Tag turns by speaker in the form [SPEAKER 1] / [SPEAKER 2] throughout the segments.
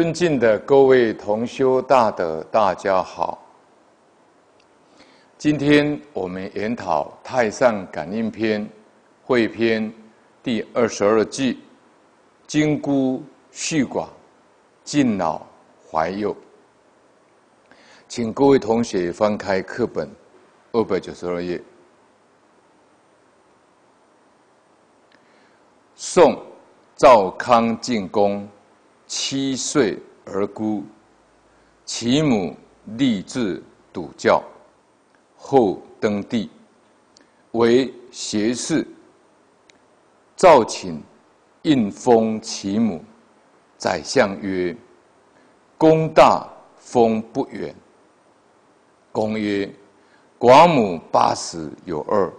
[SPEAKER 1] 尊敬的各位同修大德，大家好。今天我们研讨《太上感应篇》汇篇第二十二句，金箍续寡，敬老怀幼。请各位同学翻开课本二百九十二页。宋赵康进宫。七岁而孤，其母立志笃教，后登第，为学士。赵请应封其母，宰相曰：“公大封不远。”公曰：“寡母八十有二，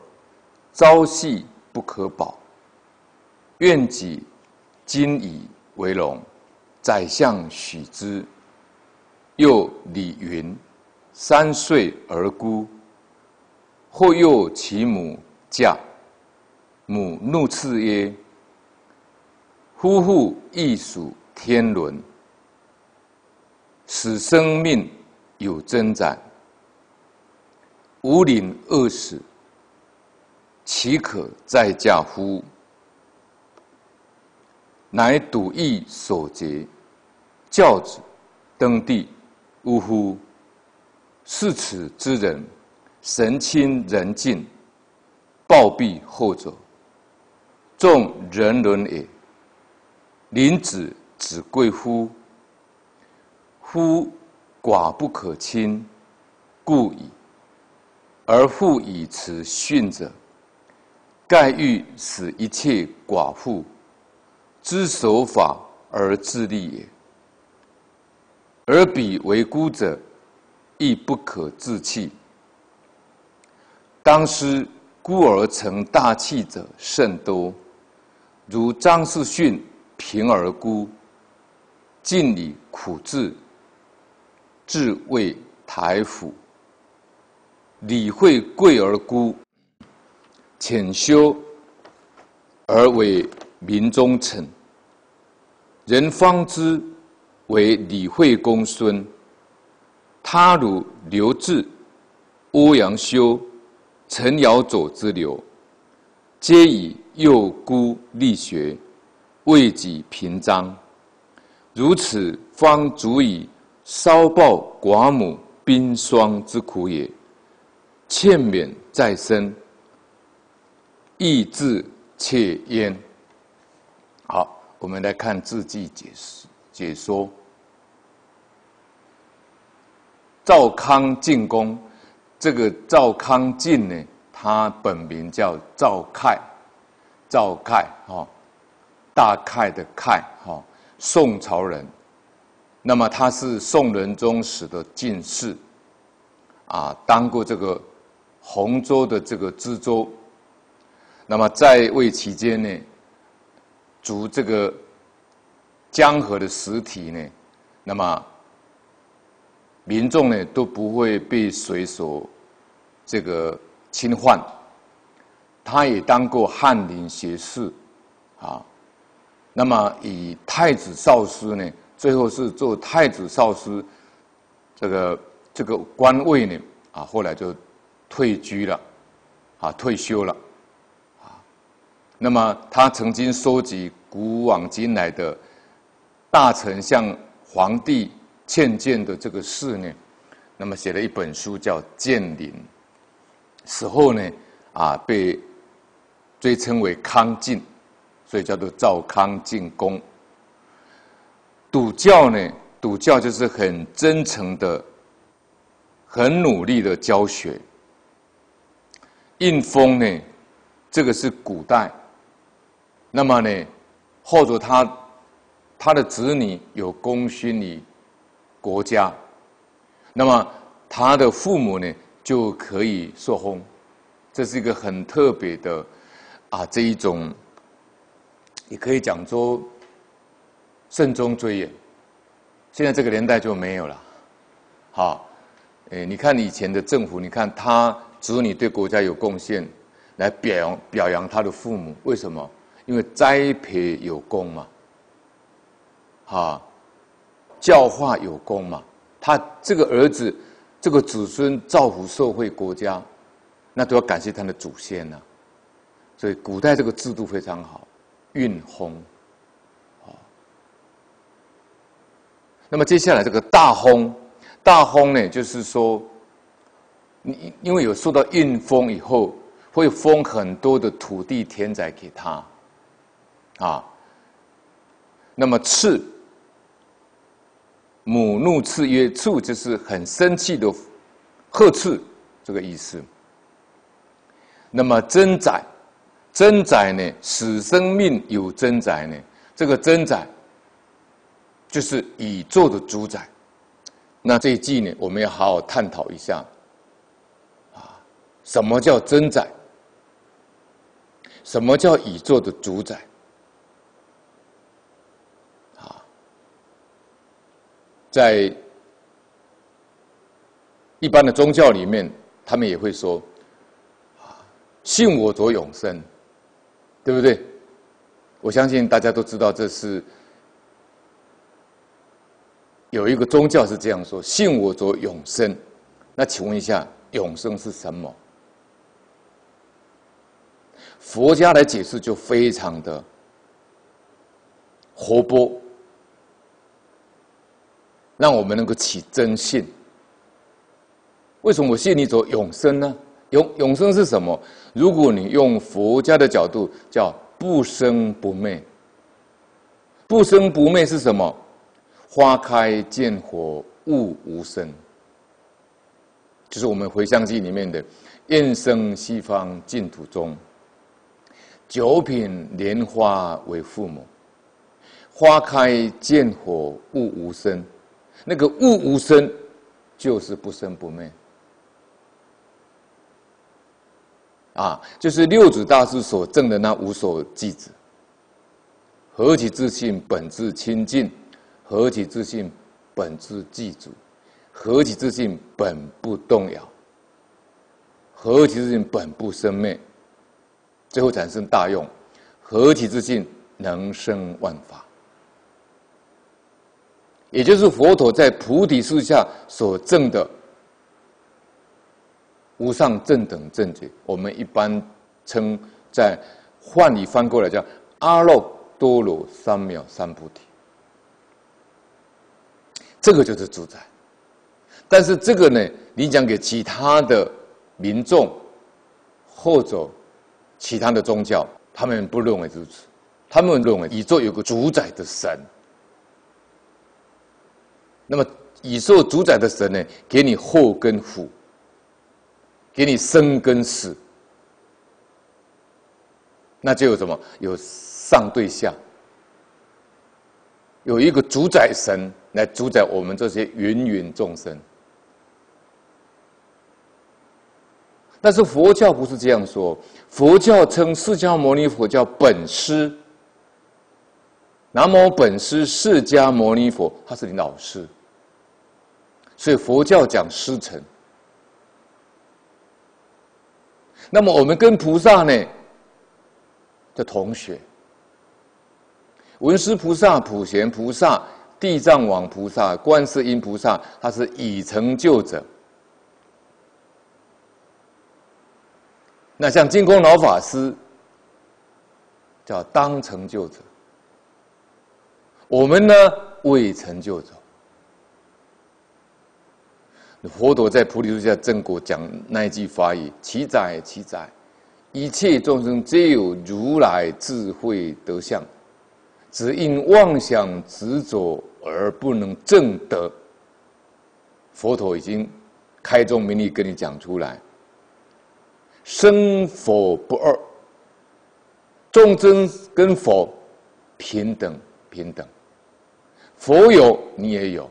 [SPEAKER 1] 朝夕不可保。愿己今以为荣。”宰相许之。又李云：三岁而孤，或又其母嫁。母怒斥曰：“夫妇亦属天伦，使生命有增长。无临饿死，岂可再嫁乎？”乃笃义所结，教子登第，呜呼！是此之人，神清人静，暴毙后者，众人伦也。临子子贵乎？夫寡不可亲，故矣。而复以此训者，盖欲使一切寡妇。知守法而自立也，而彼为孤者，亦不可自弃。当时孤而成大器者甚多，如张世训贫而孤，尽以苦志，自为台府；李惠贵而孤，潜修而为。民中臣，人方知为李惠公孙。他如刘志、欧阳修、陈尧佐之流，皆以幼孤立学，为己平章。如此方足以稍报寡母冰霜之苦也。欠勉在身，意志切焉。好，我们来看字迹解释解说。赵康进公，这个赵康进呢，他本名叫赵岵，赵岵哈，大概的岵哈，宋朝人。那么他是宋仁宗时的进士，啊，当过这个洪州的这个知州。那么在位期间呢？逐这个江河的实体呢，那么民众呢都不会被水所这个侵犯。他也当过翰林学士，啊，那么以太子少师呢，最后是做太子少师这个这个官位呢，啊，后来就退居了，啊，退休了。那么他曾经收集古往今来的大臣向皇帝劝谏的这个事呢，那么写了一本书叫《谏林》，死后呢啊被追称为康靖，所以叫做赵康敬公。笃教呢，笃教就是很真诚的、很努力的教学。印封呢，这个是古代。那么呢，或者他他的子女有功勋于国家，那么他的父母呢就可以受封，这是一个很特别的啊这一种，也可以讲说慎终追远。现在这个年代就没有了。好，诶，你看以前的政府，你看他子女对国家有贡献，来表扬表扬他的父母，为什么？因为栽培有功嘛，哈，教化有功嘛，他这个儿子，这个子孙造福社会国家，那都要感谢他的祖先呐。所以古代这个制度非常好，运轰，好。那么接下来这个大轰，大轰呢，就是说，你因为有受到运封以后，会封很多的土地田宅给他，啊。那么赐。母怒斥曰：“畜就是很生气的呵斥，这个意思。那么真宰，真宰呢？使生命有真宰呢？这个真宰就是宇宙的主宰。那这一季呢，我们要好好探讨一下啊，什么叫真宰？什么叫宇宙的主宰？”在一般的宗教里面，他们也会说：“啊，信我则永生，对不对？”我相信大家都知道，这是有一个宗教是这样说：“信我则永生。”那请问一下，永生是什么？佛家来解释就非常的活泼。让我们能够起真信。为什么我信你走永生呢？永永生是什么？如果你用佛家的角度，叫不生不灭。不生不灭是什么？花开见火，物无生。就是我们回向记里面的“燕生西方净土中，九品莲花为父母，花开见火，物无生。”那个物无生，就是不生不灭，啊，就是六祖大师所证的那无所记子。何其自信，本自清净；何其自信，本自记足；何其自信，本不动摇；何其自信，本不生灭。最后产生大用，何其自信，能生万法。也就是佛陀在菩提树下所证的无上正等正觉，我们一般称在换语翻过来叫阿耨多罗三藐三菩提，这个就是主宰。但是这个呢，你讲给其他的民众或者其他的宗教，他们不认为如此，他们认为宇宙有个主宰的神。那么，以受主宰的神呢，给你祸跟福，给你生跟死，那就有什么？有上对下，有一个主宰神来主宰我们这些芸芸众生。但是佛教不是这样说，佛教称释迦牟尼佛叫本师，南无本师释迦牟尼佛，他是你老师。所以佛教讲师承，那么我们跟菩萨呢的同学，文殊菩萨、普贤菩萨、地藏王菩萨、观世音菩萨，他是已成就者。那像净空老法师，叫当成就者。我们呢，未成就者。佛陀在菩提树下正果讲那一句法语：“其哉，其哉！一切众生皆有如来智慧德相，只因妄想执着而不能证得。”佛陀已经开宗明义跟你讲出来：生佛不二，众生跟佛平等平等，佛有你也有。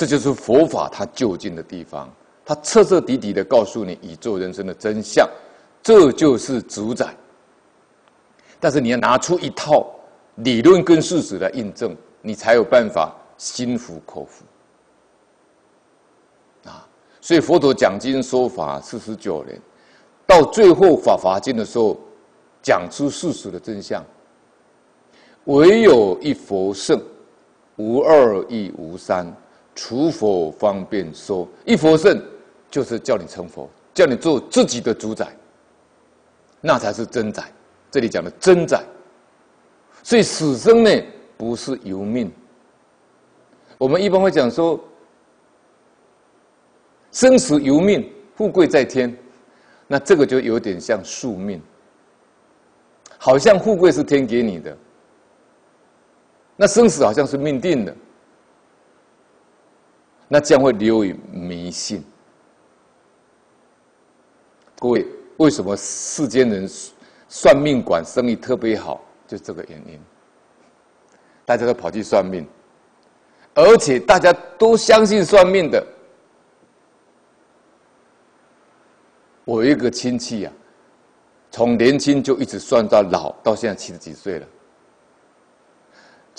[SPEAKER 1] 这就是佛法它就近的地方，它彻彻底底的告诉你宇宙人生的真相，这就是主宰。但是你要拿出一套理论跟事实来印证，你才有办法心服口服。啊，所以佛陀讲经说法四十九年，到最后法华经的时候，讲出事实的真相。唯有一佛圣，无二亦无三，除佛方便说。一佛圣就是叫你成佛，叫你做自己的主宰，那才是真宰。这里讲的真宰，所以死生呢不是由命。我们一般会讲说，生死由命，富贵在天。那这个就有点像宿命，好像富贵是天给你的，那生死好像是命定的，那将会流于迷信。各位，为什么世间人算命馆生意特别好？就这个原因，大家都跑去算命。而且大家都相信算命的。我有一个亲戚啊，从年轻就一直算到老，到现在七十几岁了。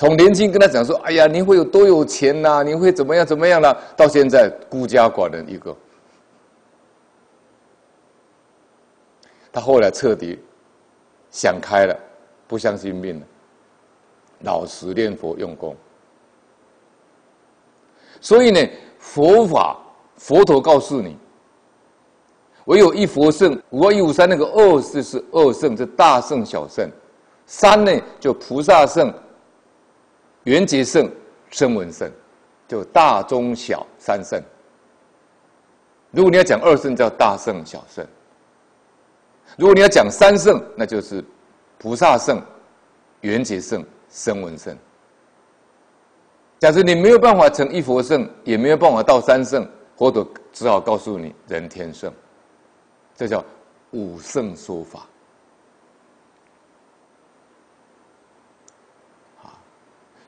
[SPEAKER 1] 从年轻跟他讲说：“哎呀，你会有多有钱呐？你会怎么样怎么样了？”到现在孤家寡人一个。他后来彻底想开了，不相信命了，老实念佛用功。所以呢，佛法佛陀告诉你，唯有一佛圣，五二一五三那个二是是二圣，是大圣小圣，三呢就菩萨圣、圆觉圣、声闻圣，就大中小三圣。如果你要讲二圣，叫大圣小圣；如果你要讲三圣，那就是菩萨圣、圆觉圣、声闻圣。假设你没有办法成一佛圣，也没有办法到三圣，佛陀只好告诉你人天圣，这叫五圣说法。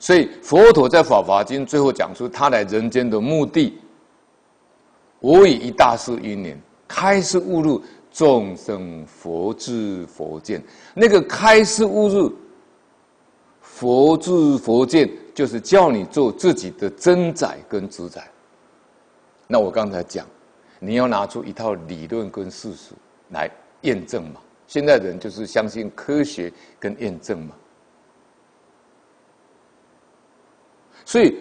[SPEAKER 1] 所以佛陀在《法华经》最后讲出他来人间的目的：我以一大事因缘，开示悟入众生佛智佛见。那个开示悟入佛智佛见。就是叫你做自己的真宰跟主宰。那我刚才讲，你要拿出一套理论跟事实来验证嘛。现在人就是相信科学跟验证嘛。所以，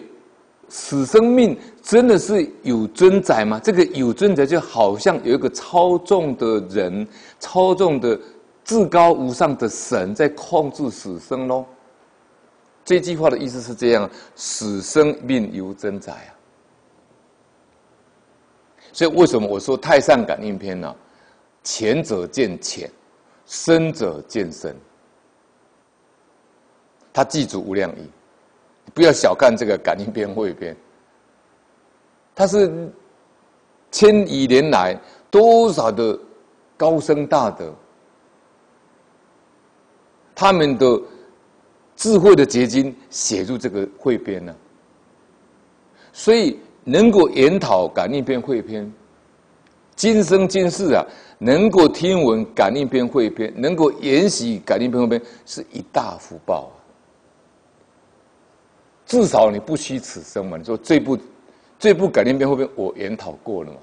[SPEAKER 1] 死生命真的是有尊宰吗？这个有尊宰就好像有一个操纵的人，操纵的至高无上的神在控制死生喽。这句话的意思是这样：死生命由真宰啊。所以为什么我说《太上感应篇》呢？前者见浅，深者见深。他记住无量义，不要小看这个感应篇汇编。它是千亿年来多少的高僧大德，他们的。智慧的结晶写入这个汇编呢，所以能够研讨感应篇汇编，今生今世啊，能够听闻感应篇汇编，能够研习感应篇汇编，是一大福报啊。至少你不虚此生嘛。你说这部这部感应篇汇编我研讨过了嘛？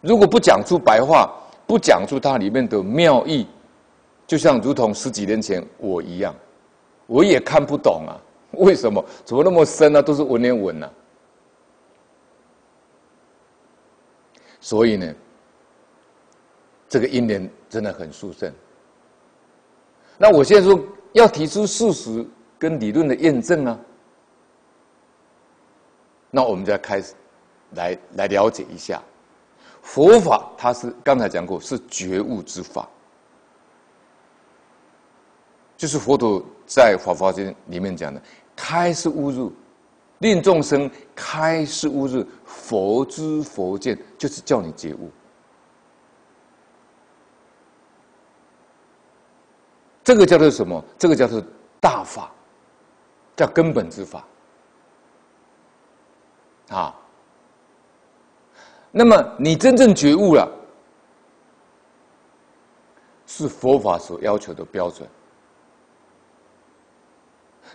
[SPEAKER 1] 如果不讲出白话，不讲出它里面的妙意。就像如同十几年前我一样，我也看不懂啊，为什么？怎么那么深呢？都是文言文呢。所以呢，这个因缘真的很殊胜。那我现在说要提出事实跟理论的验证啊，那我们就要开始来来了解一下佛法，它是刚才讲过是觉悟之法。就是佛陀在《法华经》里面讲的，开示悟入，令众生开示悟入佛知佛见，就是叫你觉悟。这个叫做什么？这个叫做大法，叫根本之法。啊，那么你真正觉悟了，是佛法所要求的标准。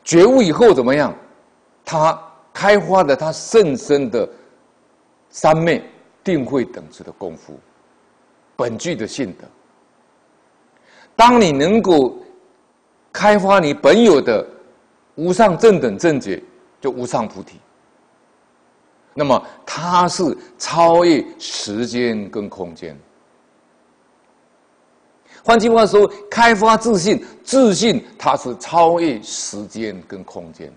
[SPEAKER 1] 觉悟以后怎么样？他开发了他甚深的三昧、定慧等次的功夫，本具的性德。当你能够开发你本有的无上正等正觉，就无上菩提。那么它是超越时间跟空间。换句话说，开发自信，自信它是超越时间跟空间，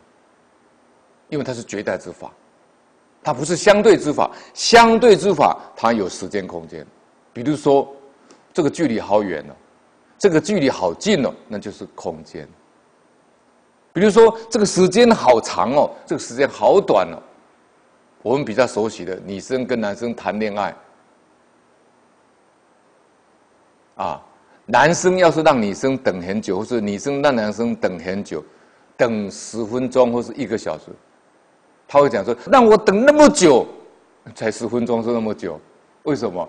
[SPEAKER 1] 因为它是绝代之法，它不是相对之法。相对之法它有时间空间，比如说这个距离好远哦，这个距离好近哦，那就是空间。比如说这个时间好长哦，这个时间好短哦。我们比较熟悉的，女生跟男生谈恋爱，啊，男生要是让女生等很久，或是女生让男生等很久，等十分钟或是一个小时，他会讲说：“让我等那么久，才十分钟是那么久，为什么？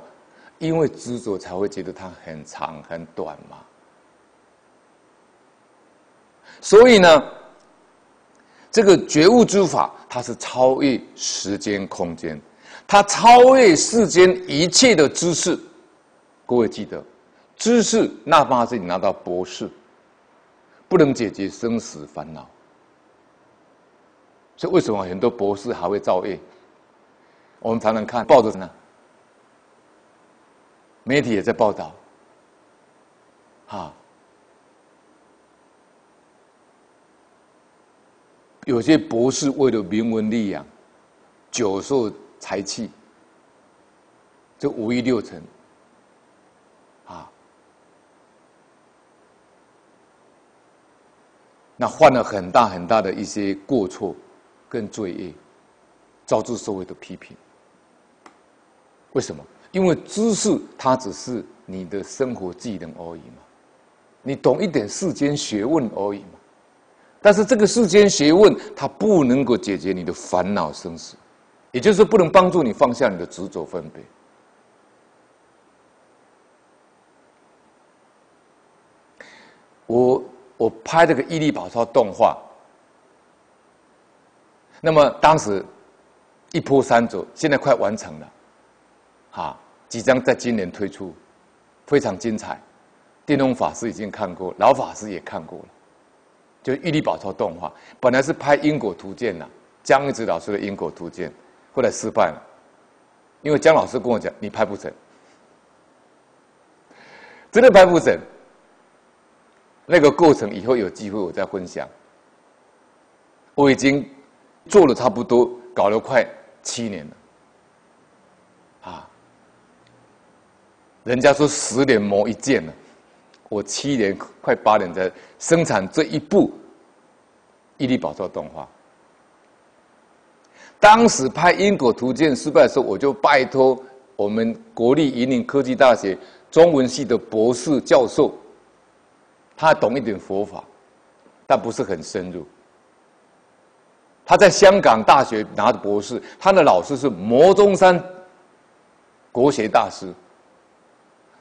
[SPEAKER 1] 因为执着才会觉得它很长很短嘛。所以呢。”这个觉悟之法，它是超越时间空间，它超越世间一切的知识。各位记得，知识哪怕是你拿到博士，不能解决生死烦恼。所以为什么很多博士还会造业？我们常常看报纸呢，媒体也在报道，啊。有些博士为了名闻利养，久受财气，这五欲六尘，啊，那犯了很大很大的一些过错跟罪业，招致社会的批评。为什么？因为知识它只是你的生活技能而已嘛，你懂一点世间学问而已嘛。但是这个世间学问，它不能够解决你的烦恼生死，也就是不能帮助你放下你的执着分别。我我拍这个《伊利宝钞》动画，那么当时一波三折，现在快完成了，哈，即将在今年推出，非常精彩。电动法师已经看过，老法师也看过了。就《玉历宝钞》动画，本来是拍因果图鉴呐，江一直老师的因果图鉴，后来失败了，因为江老师跟我讲，你拍不成，真的拍不成。那个过程以后有机会我再分享。我已经做了差不多，搞了快七年了，啊，人家说十年磨一剑呢。我七年快八年在生产这一部《伊利宝座》动画。当时拍《因果图鉴》失败的时候，我就拜托我们国立引领科技大学中文系的博士教授，他懂一点佛法，但不是很深入。他在香港大学拿的博士，他的老师是摩中山国学大师，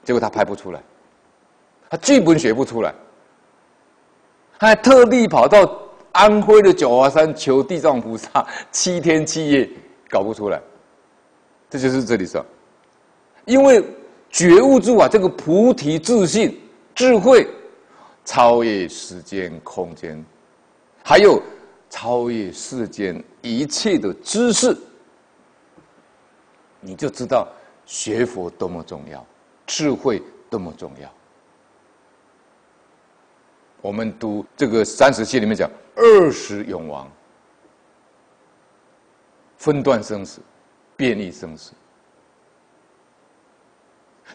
[SPEAKER 1] 结果他拍不出来。他剧本写不出来，他还特地跑到安徽的九华山求地藏菩萨，七天七夜搞不出来。这就是这里说，因为觉悟住啊，这个菩提自信、智慧，超越时间空间，还有超越世间一切的知识，你就知道学佛多么重要，智慧多么重要。我们读这个三十七里面讲二十永王，分段生死，便利生死，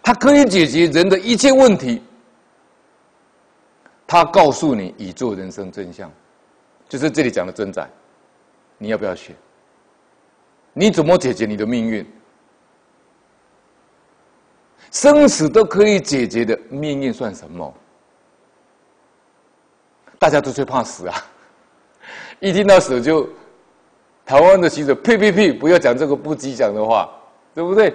[SPEAKER 1] 它可以解决人的一切问题。他告诉你宇宙人生真相，就是这里讲的真宰，你要不要学？你怎么解决你的命运？生死都可以解决的命运算什么？大家都最怕死啊！一听到死就，台湾的学者呸呸呸，不要讲这个不吉祥的话，对不对？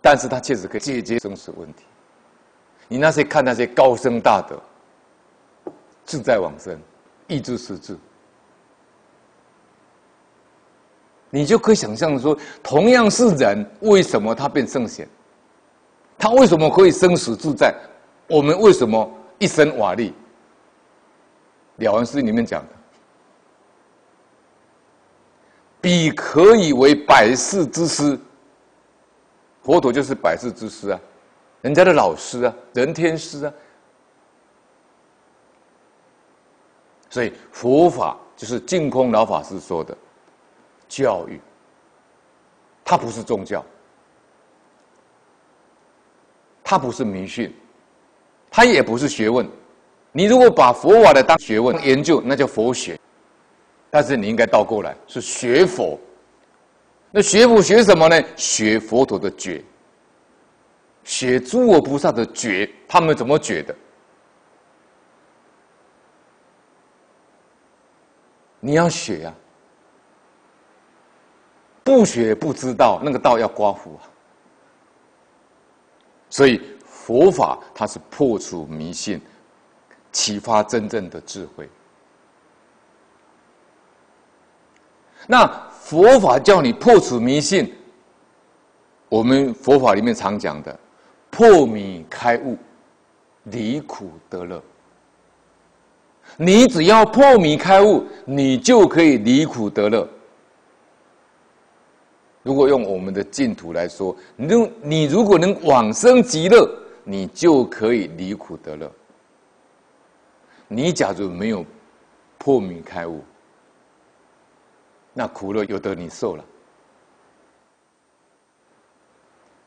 [SPEAKER 1] 但是他确实可以解决生死问题。你那些看那些高僧大德，自在往生，意志实质，你就可以想象说，同样是人，为什么他变圣贤？他为什么可以生死自在？我们为什么？一身瓦砾。了完诗里面讲的，彼可以为百世之师。佛陀就是百世之师啊，人家的老师啊，人天师啊。所以佛法就是净空老法师说的教育，它不是宗教，它不是迷信，它也不是学问。你如果把佛法的当学问研究，那叫佛学。但是你应该倒过来，是学佛。那学佛学什么呢？学佛陀的觉，学诸佛菩萨的觉，他们怎么觉的？你要学呀，不学不知道，那个道要刮胡啊。所以佛法它是破除迷信。启发真正的智慧。那佛法叫你破除迷信，我们佛法里面常讲的破迷开悟，离苦得乐。你只要破迷开悟，你就可以离苦得乐。如果用我们的净土来说，你你如果能往生极乐，你就可以离苦得乐。你假如没有破迷开悟，那苦乐由得你受了。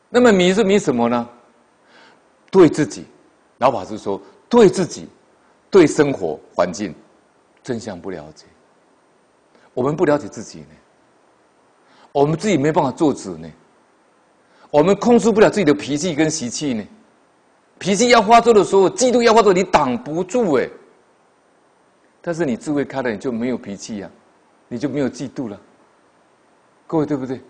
[SPEAKER 1] 那么迷是迷什么呢？对自己，老法师说，对自己，对生活环境真相不了解。我们不了解自己呢，我们自己没办法做主呢，我们控制不了自己的脾气跟习气呢。脾气要发作的时候，嫉妒要发作，你挡不住哎。但是你智慧开了，你就没有脾气呀，你就没有嫉妒了。各位对不对？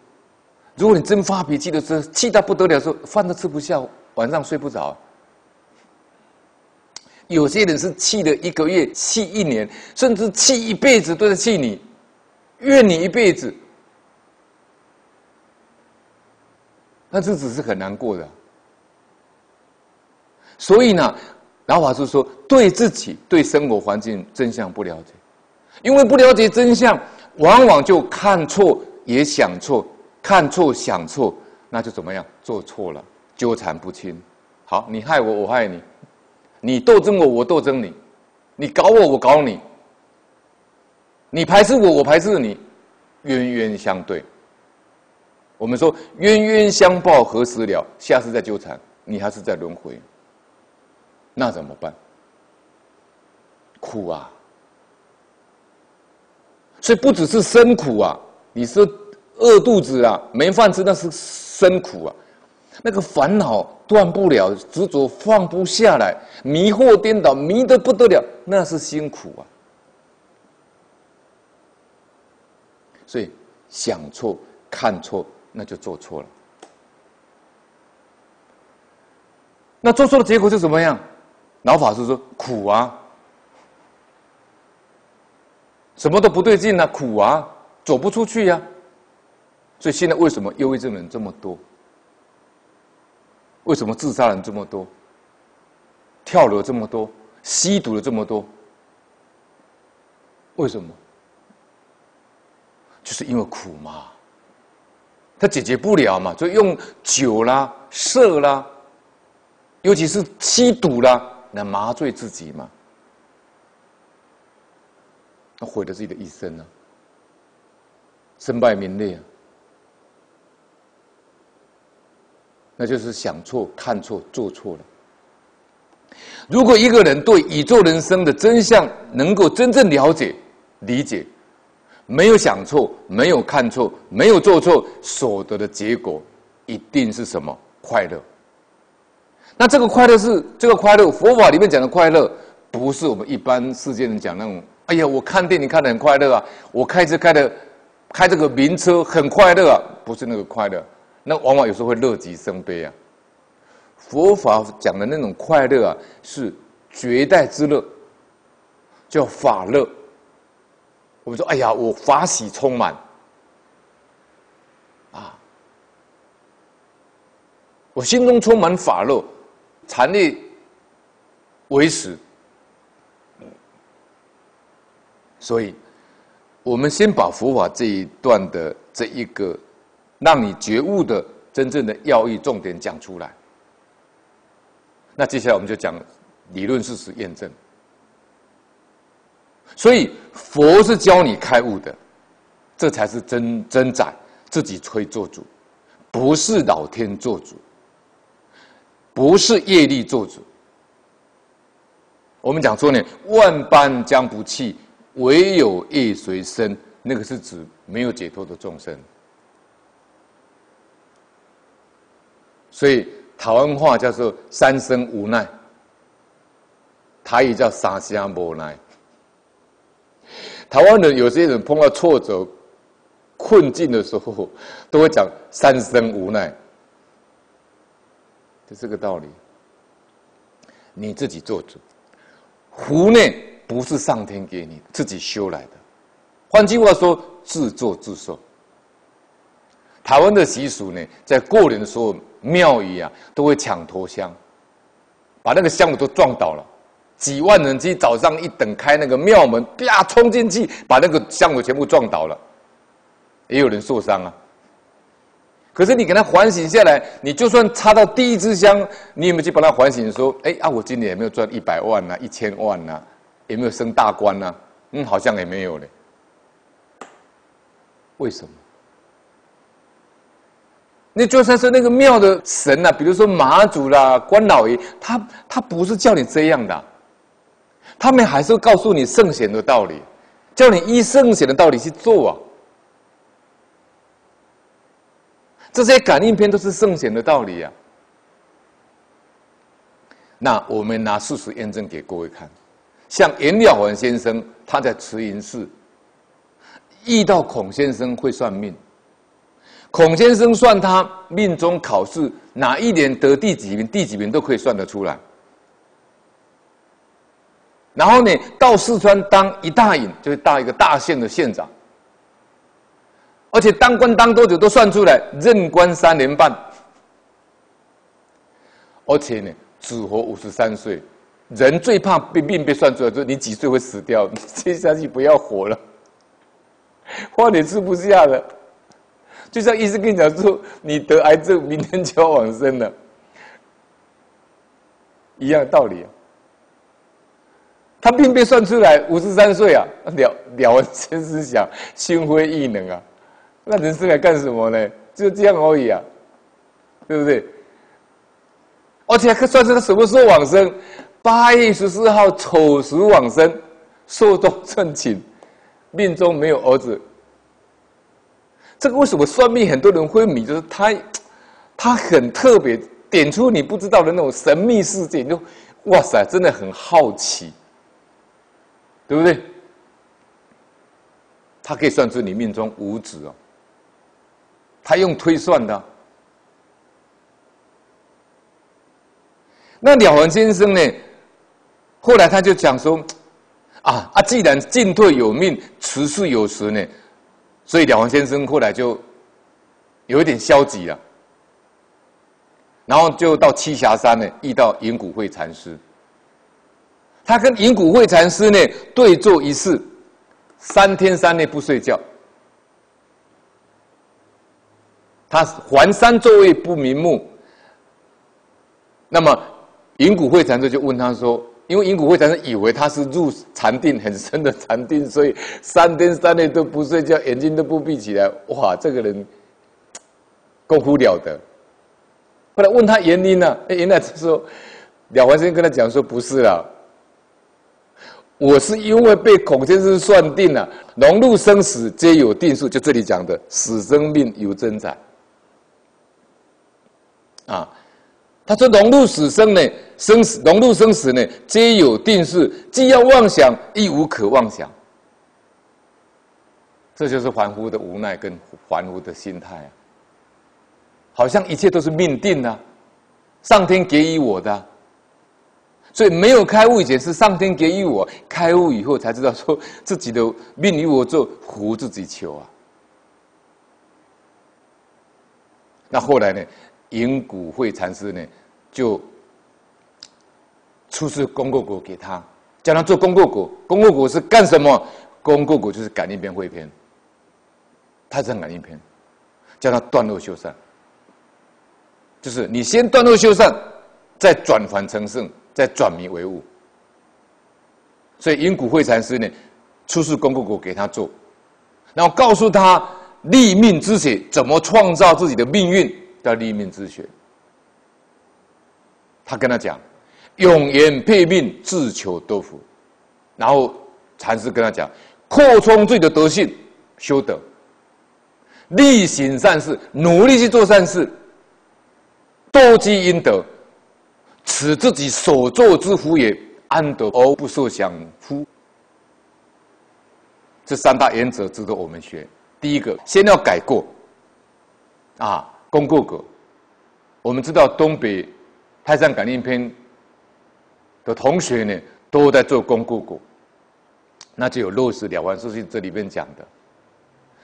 [SPEAKER 1] 如果你真发脾气的时候，气到不得了，说饭都吃不下，晚上睡不着。有些人是气了一个月，气一年，甚至气一辈子都在气你，怨你一辈子，那日子是很难过的。所以呢。老法师说：“对自己、对生活环境真相不了解，因为不了解真相，往往就看错也想错，看错想错，那就怎么样？做错了，纠缠不清。好，你害我，我害你；你斗争我，我斗争你；你搞我，我搞你；你排斥我，我排斥你，冤冤相对。我们说冤冤相报何时了？下次再纠缠，你还是在轮回。”那怎么办？苦啊！所以不只是生苦啊，你说饿肚子啊，没饭吃，那是生苦啊。那个烦恼断不了，执着放不下来，迷惑颠倒，迷得不得了，那是辛苦啊。所以想错、看错，那就做错了。那做错的结果是怎么样？老法师说：“苦啊，什么都不对劲啊，苦啊，走不出去呀。所以现在为什么忧郁症人这么多？为什么自杀人这么多？跳楼这么多？吸毒的这么多？为什么？就是因为苦嘛，他解决不了嘛，就用酒啦、色啦，尤其是吸毒啦。”那麻醉自己嘛？那毁了自己的一生呢？身败名裂啊！那就是想错、看错、做错了。如果一个人对宇宙人生的真相能够真正了解、理解，没有想错、没有看错、没有做错，所得的结果一定是什么？快乐。那这个快乐是这个快乐，佛法里面讲的快乐，不是我们一般世间人讲那种。哎呀，我看电影看的很快乐啊，我开车开的，开这个名车很快乐啊，不是那个快乐。那往往有时候会乐极生悲啊。佛法讲的那种快乐啊，是绝代之乐，叫法乐。我们说，哎呀，我法喜充满。啊，我心中充满法乐。禅力为始。所以，我们先把佛法这一段的这一个让你觉悟的真正的要义重点讲出来。那接下来我们就讲理论事实验证。所以佛是教你开悟的，这才是真真宰，自己吹做主，不是老天做主，不是业力做主。我们讲说呢，万般将不弃，唯有业随身，那个是指没有解脱的众生。所以台湾话叫做“三生无奈”，台语叫“三声无奈”。台湾人有些人碰到挫折、困境的时候，都会讲“三生无奈”，就这个道理。你自己做主，福呢不是上天给你自己修来的，换句话说，自作自受。台湾的习俗呢，在过年的时候，庙宇啊都会抢头香，把那个香炉都撞倒了。几万人机早上一等开那个庙门，啪冲进去，把那个香火全部撞倒了，也有人受伤啊。可是你给他反省下来，你就算插到第一支香，你有没有去帮他反省说：哎啊，我今年有没有赚一百万呐、一千万呐？有没有升大官呐？嗯，好像也没有嘞。为什么？那就算是那个庙的神呐，比如说马祖啦、关老爷，他他不是叫你这样的。他们还是告诉你圣贤的道理，叫你依圣贤的道理去做啊。这些感应篇都是圣贤的道理呀。那我们拿事实验证给各位看，像颜了凡先生，他在慈云寺遇到孔先生会算命，孔先生算他命中考试哪一年得第几名，第几名都可以算得出来。然后呢，到四川当一大尹，就是当一个大县的县长，而且当官当多久都算出来，任官三年半，而且呢，只活五十三岁。人最怕被命被算出来，就你几岁会死掉，你接下去不要活了，饭你吃不下了。就像医生跟你讲说，你得癌症，明天就要往生了，一样道理。他并被算出来，五十三岁啊，了了先思想，心灰意冷啊，那人生来干什么呢？就这样而已啊，对不对？而且还算是他什么时候往生？八月十四号丑时往生，寿终正寝，命中没有儿子。这个为什么算命很多人会迷？就是他，他很特别，点出你不知道的那种神秘事件，就哇塞，真的很好奇。对不对？他可以算出你命中无子哦。他用推算的。那了凡先生呢？后来他就讲说：“啊啊，既然进退有命，迟事有时呢，所以了凡先生后来就有一点消极了。然后就到栖霞山呢，遇到银谷会禅师。”他跟银谷会禅师呢对坐一次，三天三夜不睡觉。他环山座位不瞑目。那么银谷会禅师就问他说：“因为银谷会禅师以为他是入禅定很深的禅定，所以三天三夜都不睡觉，眼睛都不闭起来。哇，这个人功夫了得。”后来问他原因呢？哎，原来他说了凡先生跟他讲说：“不是啦。”我是因为被孔先生算定了，龙入生死皆有定数，就这里讲的死生命有真宰。啊，他说龙入死生呢，生死龙入生死呢，皆有定数，既要妄想，亦无可妄想。这就是凡夫的无奈跟凡夫的心态啊，好像一切都是命定啊，上天给予我的。所以没有开悟以前是上天给予我，开悟以后才知道说自己的命由我做，福自己求啊。那后来呢，银谷会禅师呢就出示功过果给他，叫他做功过果。功过果是干什么？功过果就是感应篇汇篇，他是感应篇，叫他断恶修善。就是你先断恶修善，再转凡成圣，再转迷为悟。所以因谷慧禅师呢，出示功过果给他做，然后告诉他立命之学怎么创造自己的命运，叫立命之学。他跟他讲，永言配命，自求多福。然后禅师跟他讲，扩充自己的德性，修德，力行善事，努力去做善事，多积阴德，此自己所作之福也。安得而不受享乎？这三大原则值得我们学。第一个，先要改过，啊，功过格。我们知道东北《太上感应篇》的同学呢，都在做功过果，那就有落实了完事情这里边讲的。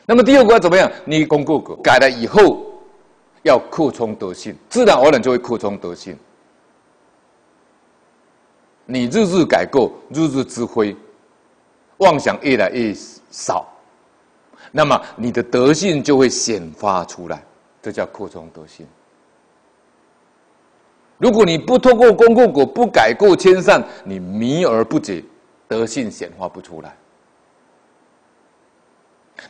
[SPEAKER 1] 那么第二个要怎么样？你功过格改了以后，要扩充德性，自然而然就会扩充德性。你日日改过，日日之辉，妄想越来越少，那么你的德性就会显发出来，这叫扩充德性。如果你不通过功过果，不改过迁善，你迷而不解，德性显化不出来。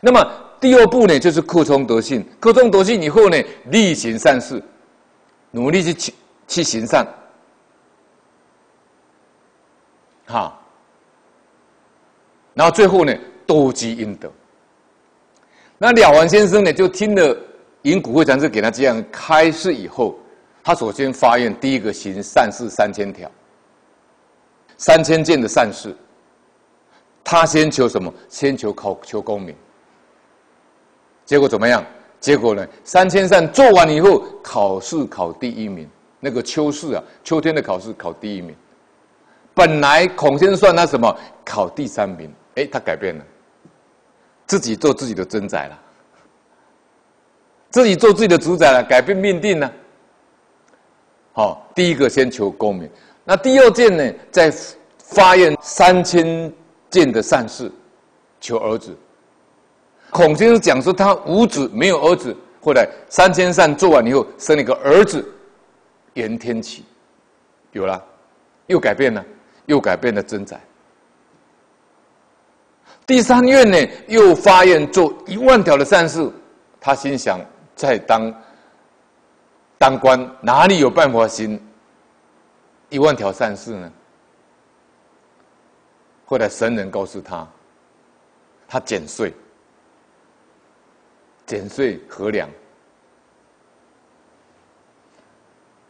[SPEAKER 1] 那么第二步呢，就是扩充德性，扩充德性以后呢，力行善事，努力去去去行善。哈，然后最后呢，多积阴德。那了凡先生呢，就听了银谷会禅师给他这样开示以后，他首先发愿，第一个行善事三千条，三千件的善事。他先求什么？先求考求功名。结果怎么样？结果呢？三千善做完以后，考试考第一名。那个秋试啊，秋天的考试考第一名。本来孔先生算他什么考第三名，哎，他改变了，自己做自己的真宰了，自己做自己的主宰了，改变命定呢。好，第一个先求功名，那第二件呢，在发愿三千件的善事，求儿子。孔先生讲说他无子没有儿子，后来三千善做完以后，生了一个儿子，袁天启，有了，又改变了。又改变了真宰。第三愿呢，又发愿做一万条的善事。他心想，在当当官，哪里有办法行一万条善事呢？后来神人告诉他，他减税，减税合粮，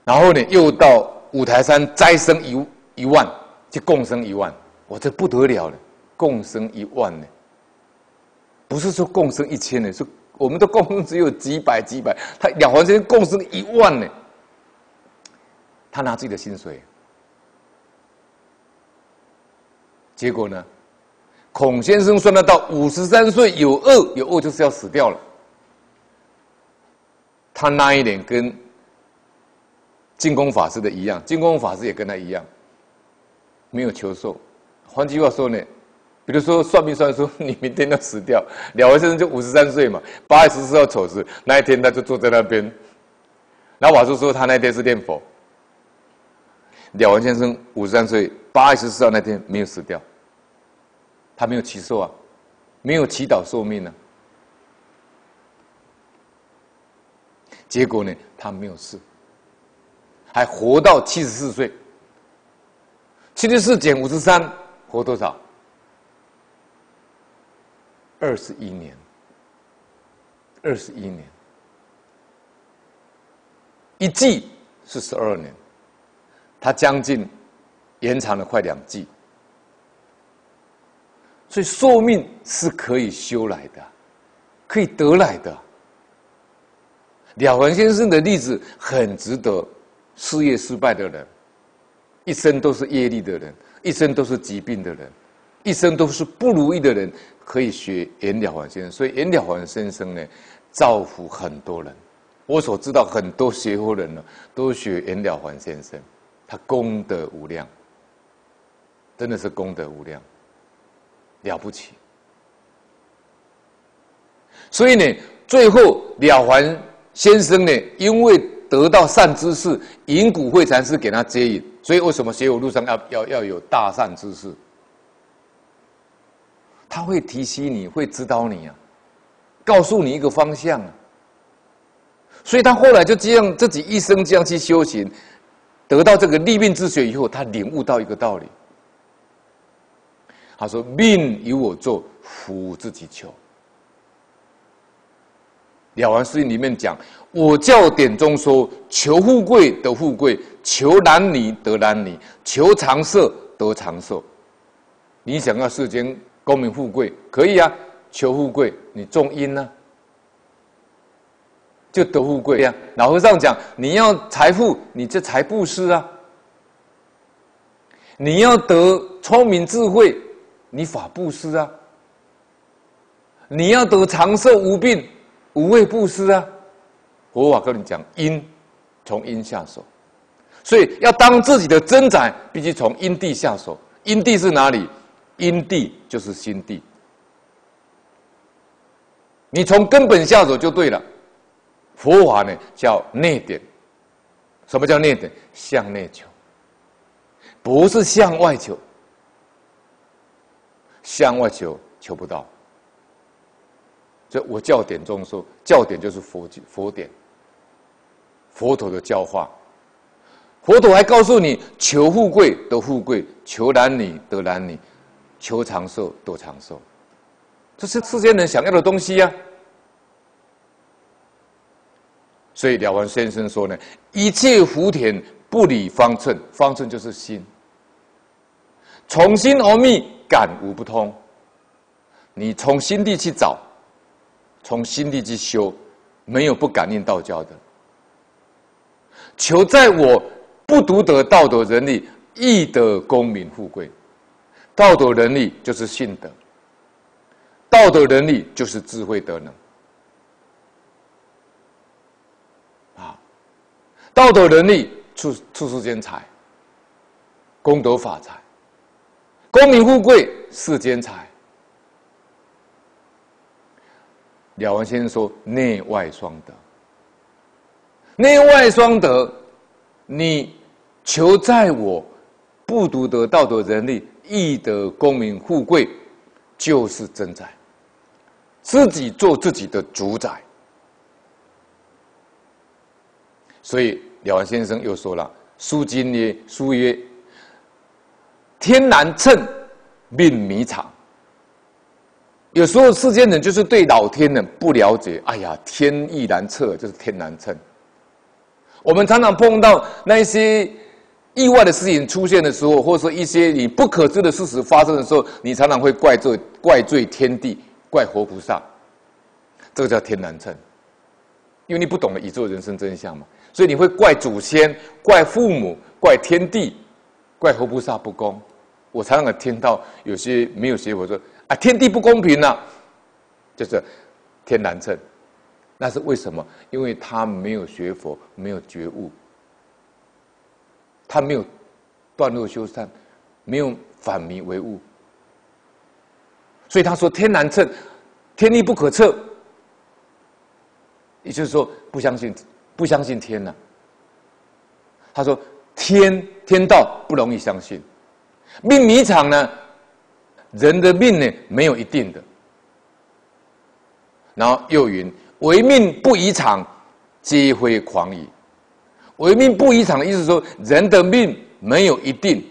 [SPEAKER 1] 然后呢，又到五台山斋生一一万。就共生一万，我这不得了了，共生一万呢，不是说共生一千呢，是我们的共生只有几百几百，他两环先生共生一万呢，他拿自己的薪水，结果呢，孔先生算得到五十三岁有恶有恶就是要死掉了，他那一点跟进攻法师的一样，进攻法师也跟他一样。没有求寿，换句话说呢，比如说算命算说你明天要死掉，了完先生就五十三岁嘛，八月十四号丑时那一天他就坐在那边，然后法师说他那天是念佛，了完先生五十三岁，八月十四号那天没有死掉，他没有祈寿啊，没有祈祷寿命呢，结果呢他没有事，还活到七十四岁。七十四减五十三，活多少？二十一年。二十一年，一季是十二年，他将近延长了快两季，所以寿命是可以修来的，可以得来的。了凡先生的例子很值得事业失败的人。一生都是业力的人，一生都是疾病的人，一生都是不如意的人，可以学颜了凡先生。所以颜了凡先生呢，造福很多人。我所知道很多学佛人呢，都学颜了凡先生，他功德无量。真的是功德无量，了不起。所以呢，最后了凡先生呢，因为得到善知识，引古会禅师给他接引，所以为什么学佛路上要要要有大善知识？他会提醒你，会指导你啊，告诉你一个方向啊。所以他后来就这样自己一生这样去修行，得到这个立命之学以后，他领悟到一个道理。他说：“命由我做，福自己求。”了完事里面讲：“我教典中说，求富贵得富贵，求男女得男女，求长寿得长寿。你想要世间功名富贵，可以啊，求富贵，你种因呢？”就得富贵呀！老和尚讲，你要财富，你这财布施啊；你要得聪明智慧，你法布施啊；你要得长寿无病，无畏布施啊。佛法跟你讲，因从因下手，所以要当自己的真宰，必须从因地下手。因地是哪里？因地就是心地，你从根本下手就对了。佛法呢叫内点，什么叫内点？向内求，不是向外求。向外求求不到。所以我教典中说，教典就是佛佛典，佛陀的教化。佛陀还告诉你：求富贵得富贵，求男女得男女，求长寿多长寿。这是世间人想要的东西呀。所以了凡先生说呢：“一切福田不离方寸，方寸就是心。从心而觅，感无不通。你从心地去找，从心地去修，没有不感应道教的。求在我不独得道德人力，亦得功名富贵。道德能力就是信德，道德能力就是智慧德能。”啊道德能力处处世间财，功德法财，功名富贵世间财。了完先生说：内外双德，内外双德，你求在我不独得道德人力，亦得功名富贵，就是真财。自己做自己的主宰。所以了凡先生又说了：“书经曰，书曰，天难称，命迷长。有时候世间人就是对老天呢不了解。哎呀，天意难测，就是天难称。我们常常碰到那些意外的事情出现的时候，或者说一些你不可知的事实发生的时候，你常常会怪罪怪罪天地，怪活菩萨。这个叫天难称，因为你不懂得宇宙人生真相嘛。”所以你会怪祖先、怪父母、怪天地、怪佛菩萨不公。我常常听到有些没有学佛说：“啊，天地不公平呐！”就是天难称。那是为什么？因为他没有学佛，没有觉悟，他没有断恶修善，没有反迷为悟。所以他说：“天难测，天地不可测。”也就是说，不相信。不相信天呐？他说：“天天道不容易相信，命迷场呢？人的命呢没有一定的。然后又云：唯命不移场，皆非狂矣。唯命不移场的意思说，人的命没有一定，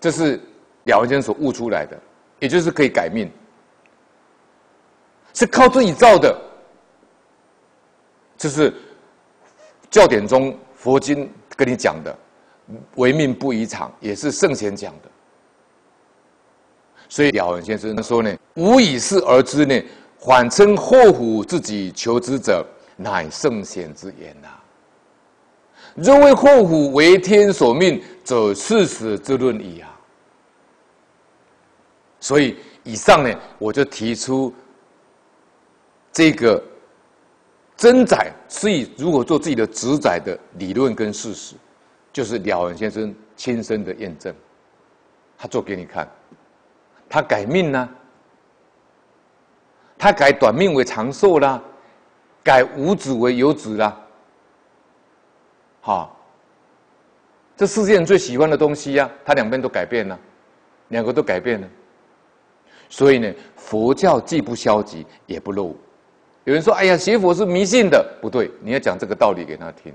[SPEAKER 1] 这是了先所悟出来的，也就是可以改命，是靠自己造的，这是。”教典中佛经跟你讲的“唯命不移场”也是圣贤讲的，所以了凡先生说呢：“无以是而知呢，反称祸福自己求之者，乃圣贤之言呐。若为祸福为天所命，则事实之论矣啊。”所以以上呢，我就提出这个。真宰是以如果做自己的直宰的理论跟事实，就是了凡先生亲身的验证。他做给你看，他改命呢，他改短命为长寿啦，改无子为有子啦，好，这世界人最喜欢的东西呀，它两边都改变了，两个都改变了，所以呢，佛教既不消极也不落伍。有人说：“哎呀，学佛是迷信的，不对，你要讲这个道理给他听，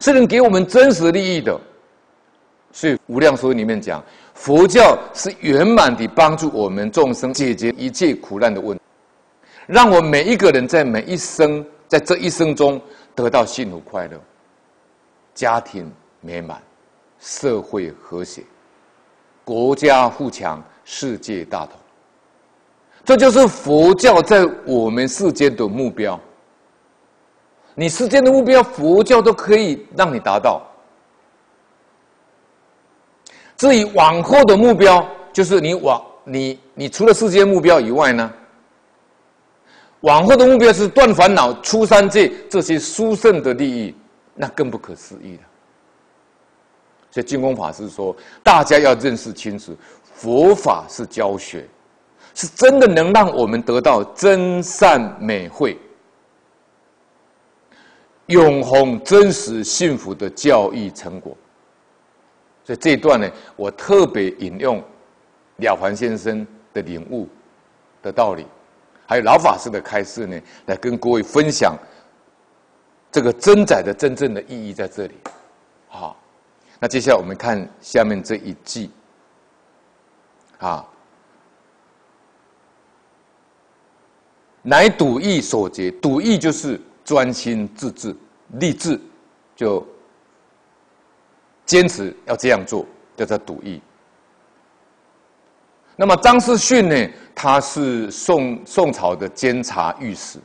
[SPEAKER 1] 是能给我们真实利益的。”所以《无量寿》里面讲，佛教是圆满地帮助我们众生解决一切苦难的问，让我们每一个人在每一生，在这一生中得到幸福快乐，家庭美满，社会和谐，国家富强，世界大同。这就是佛教在我们世间的目标。你世间的目标，佛教都可以让你达到。至于往后的目标，就是你往你你除了世间目标以外呢，往后的目标是断烦恼、出三界这些殊胜的利益，那更不可思议了。所以净空法师说，大家要认识清楚，佛法是教学，是真的能让我们得到真善美慧、永恒真实幸福的教育成果。所以这一段呢，我特别引用了凡先生的领悟的道理，还有老法师的开示呢，来跟各位分享这个真载的真正的意义在这里。好，那接下来我们看下面这一句啊，乃笃义所结，笃义就是专心致志、立志，就。坚持要这样做，叫做笃义。那么张世训呢？他是宋宋朝的监察御史。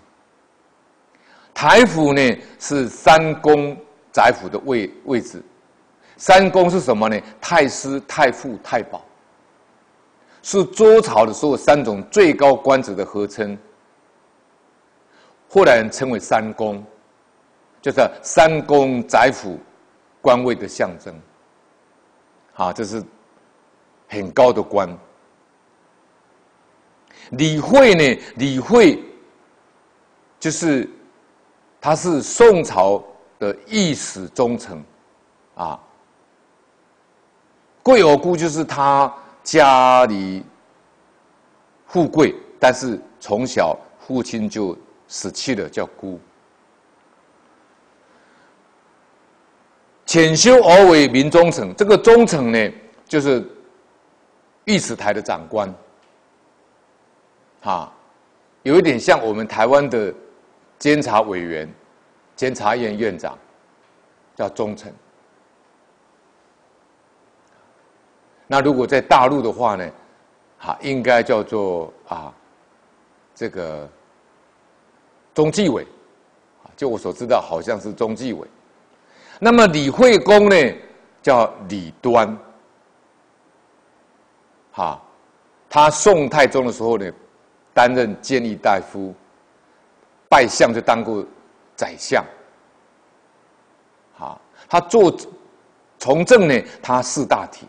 [SPEAKER 1] 台府呢是三公宰府的位位置。三公是什么呢？太师、太傅、太保，是周朝的时候三种最高官职的合称。后来人称为三公，就是三公宰府。官位的象征，啊，这是很高的官。李慧呢？李慧就是他是宋朝的御史中丞，啊，贵而孤就是他家里富贵，但是从小父亲就死去了，叫孤。潜修而为民忠诚，这个忠诚呢，就是御史台的长官，啊，有一点像我们台湾的监察委员、监察院院长，叫忠诚。那如果在大陆的话呢，哈，应该叫做啊，这个中纪委，就我所知道，好像是中纪委。那么李惠公呢，叫李端，哈，他宋太宗的时候呢，担任谏议大夫，拜相就当过宰相，好，他做从政呢，他四大体，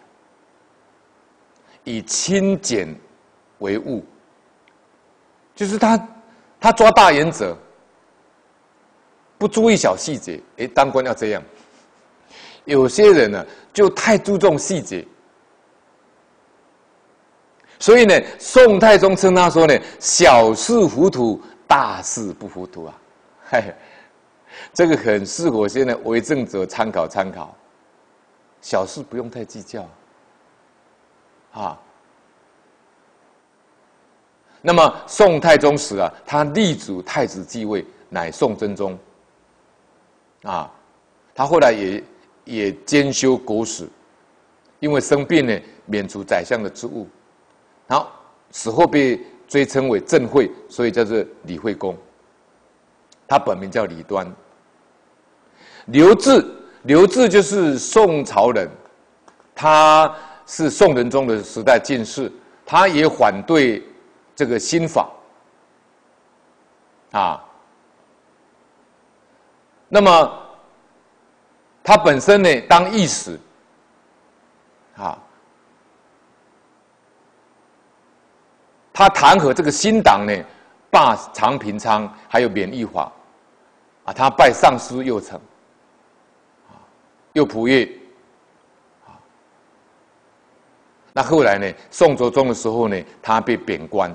[SPEAKER 1] 以清简为务，就是他他抓大原则，不注意小细节，哎，当官要这样。有些人呢，就太注重细节，所以呢，宋太宗称他说呢：“小事糊涂，大事不糊涂啊！”嘿，这个很适合现在为政者参考参考。小事不用太计较，啊。那么宋太宗时啊，他立主太子继位，乃宋真宗。啊，他后来也。也兼修国史，因为生病呢，免除宰相的职务，好死后被追称为正惠，所以叫做李惠公。他本名叫李端。刘志，刘志就是宋朝人，他是宋仁宗的时代进士，他也反对这个新法，啊，那么。他本身呢，当御史，啊，他弹劾这个新党呢，罢长平仓，还有免役法，啊，他拜尚书右丞，啊，右仆射，啊，那后来呢，宋哲宗的时候呢，他被贬官，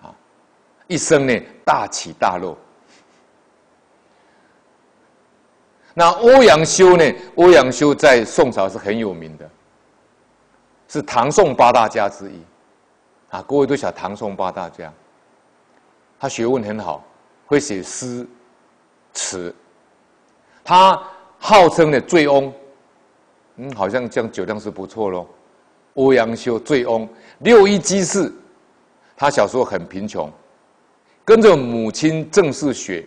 [SPEAKER 1] 啊，一生呢大起大落。那欧阳修呢？欧阳修在宋朝是很有名的，是唐宋八大家之一，啊，各位都晓唐宋八大家。他学问很好，会写诗词，他号称的醉翁，嗯，好像这样酒量是不错喽。欧阳修醉翁，六一居士，他小时候很贫穷，跟着母亲郑氏学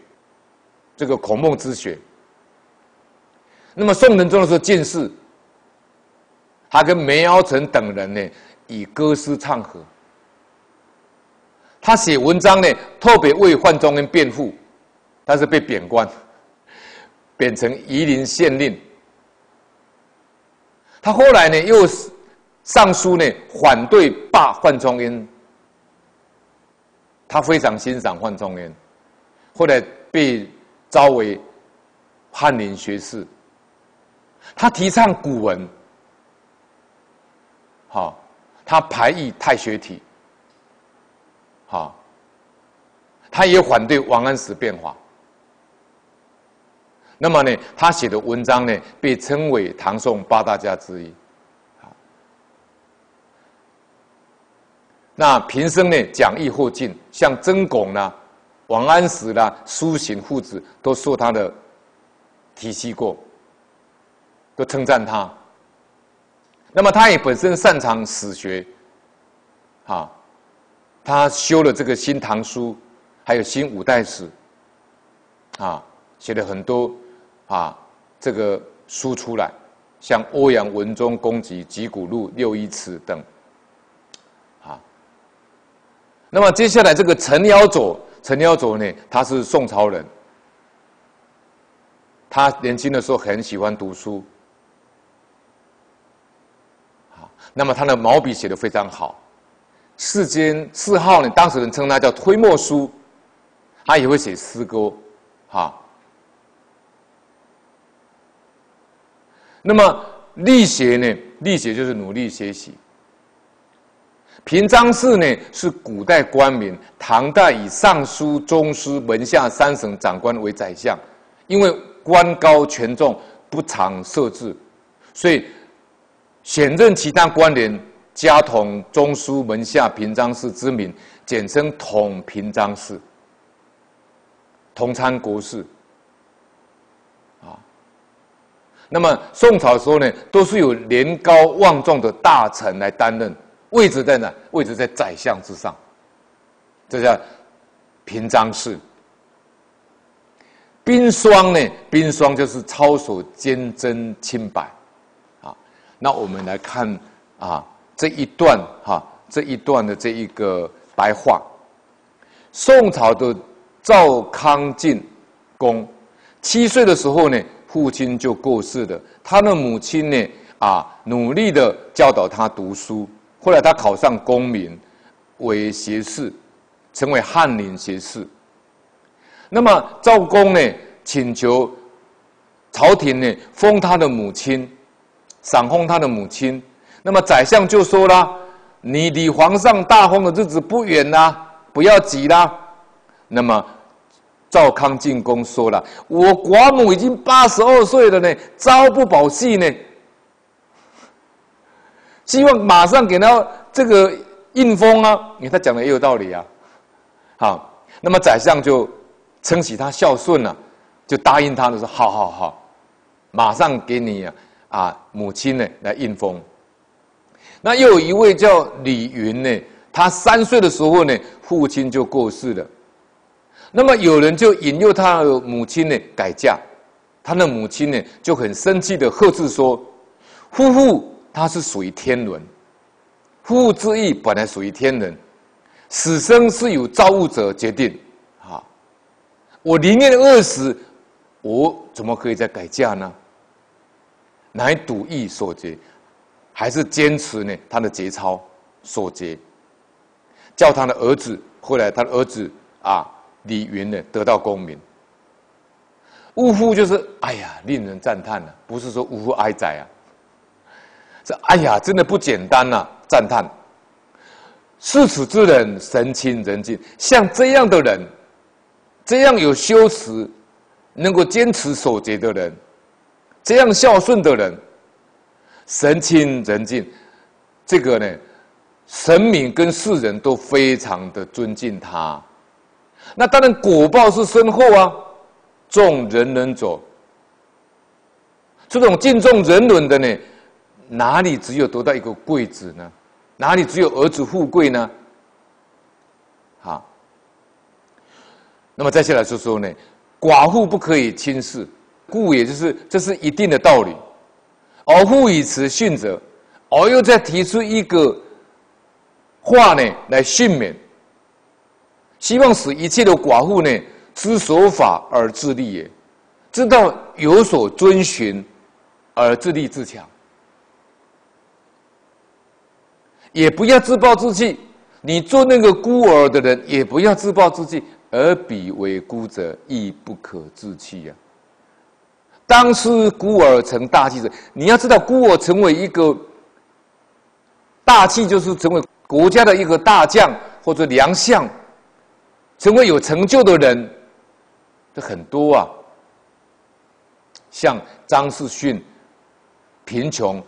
[SPEAKER 1] 这个孔孟之学。那么宋仁宗的时候进士，他跟梅尧臣等人呢以歌诗唱和。他写文章呢特别为范仲淹辩护，但是被贬官，贬成夷陵县令。他后来呢又上书呢反对罢范仲淹，他非常欣赏范仲淹，后来被招为翰林学士。他提倡古文，好，他排异太学体，好，他也反对王安石变法。那么呢，他写的文章呢，被称为唐宋八大家之一。那平生呢，讲义后进，像曾巩啦、王安石啦、苏洵父子，都受他的提携过。都称赞他。那么他也本身擅长史学，啊，他修了这个《新唐书》，还有《新五代史》，啊，写了很多啊这个书出来，像《欧阳文忠公集》《集古录》《六一词》等，啊。那么接下来这个陈尧佐，陈尧佐呢，他是宋朝人，他年轻的时候很喜欢读书。那么他的毛笔写的非常好，世间四号呢，当时人称他叫推墨书，他也会写诗歌，哈。那么力学呢，力学就是努力学习。平章事呢是古代官名，唐代以尚书、中书、门下三省长官为宰相，因为官高权重，不常设置，所以。选任其他官员，家统中书门下平章事之名，简称统平章事，同参国事。啊，那么宋朝的时候呢，都是有年高望重的大臣来担任，位置在哪？位置在宰相之上，这叫平章事。冰霜呢？冰霜就是操守坚贞清白。啊那我们来看啊这一段哈这一段的这一个白话。宋朝的赵康进公七岁的时候呢，父亲就过世了。他的母亲呢啊努力的教导他读书。后来他考上功名，为学士，成为翰林学士。那么赵公呢请求朝廷呢封他的母亲。赏封他的母亲，那么宰相就说了：“你离皇上大封的日子不远啦，不要急啦。”那么赵康进宫说了：“我寡母已经八十二岁了呢，朝不保夕呢，希望马上给他这个印封啊！”你看他讲的也有道理啊。好，那么宰相就称喜他孝顺了，就答应他的说：“好好好，马上给你啊。”啊，母亲呢来应封。那又有一位叫李云呢，他三岁的时候呢，父亲就过世了。那么有人就引诱他的母亲呢改嫁，他的母亲呢就很生气的呵斥说：“夫妇他是属于天伦，夫妇之意本来属于天人，死生是由造物者决定。啊，我宁愿饿死，我怎么可以再改嫁呢？”乃赌意所结，还是坚持呢他的节操守节，叫他的儿子后来他的儿子啊李云呢得到功名。呜呼，就是哎呀，令人赞叹了，不是说呜呼哀哉啊，这哎呀，真的不简单呐，赞叹。视此之人，神清人静，像这样的人，这样有修持，能够坚持守节的人，这样孝顺的人，神清人静，这个呢，神明跟世人都非常的尊敬他。那当然果报是深厚啊。众人人走，这种敬重人伦的呢，哪里只有得到一个贵子呢？哪里只有儿子富贵呢？好，那么再下来说说呢，寡妇不可以轻视，故也就是这是一定的道理。而父以慈训者，而又再提出一个话呢来训勉，希望使一切的寡妇呢。知守法而自立也，知道有所遵循而自立自强，也不要自暴自弃。你做那个孤儿的人，也不要自暴自弃，而彼为孤者，亦不可自弃呀。当时孤儿成大器者，你要知道，孤儿成为一个大器，就是成为国家的一个大将或者良相，成为有成就的人。这很多啊，像张世勋，贫穷，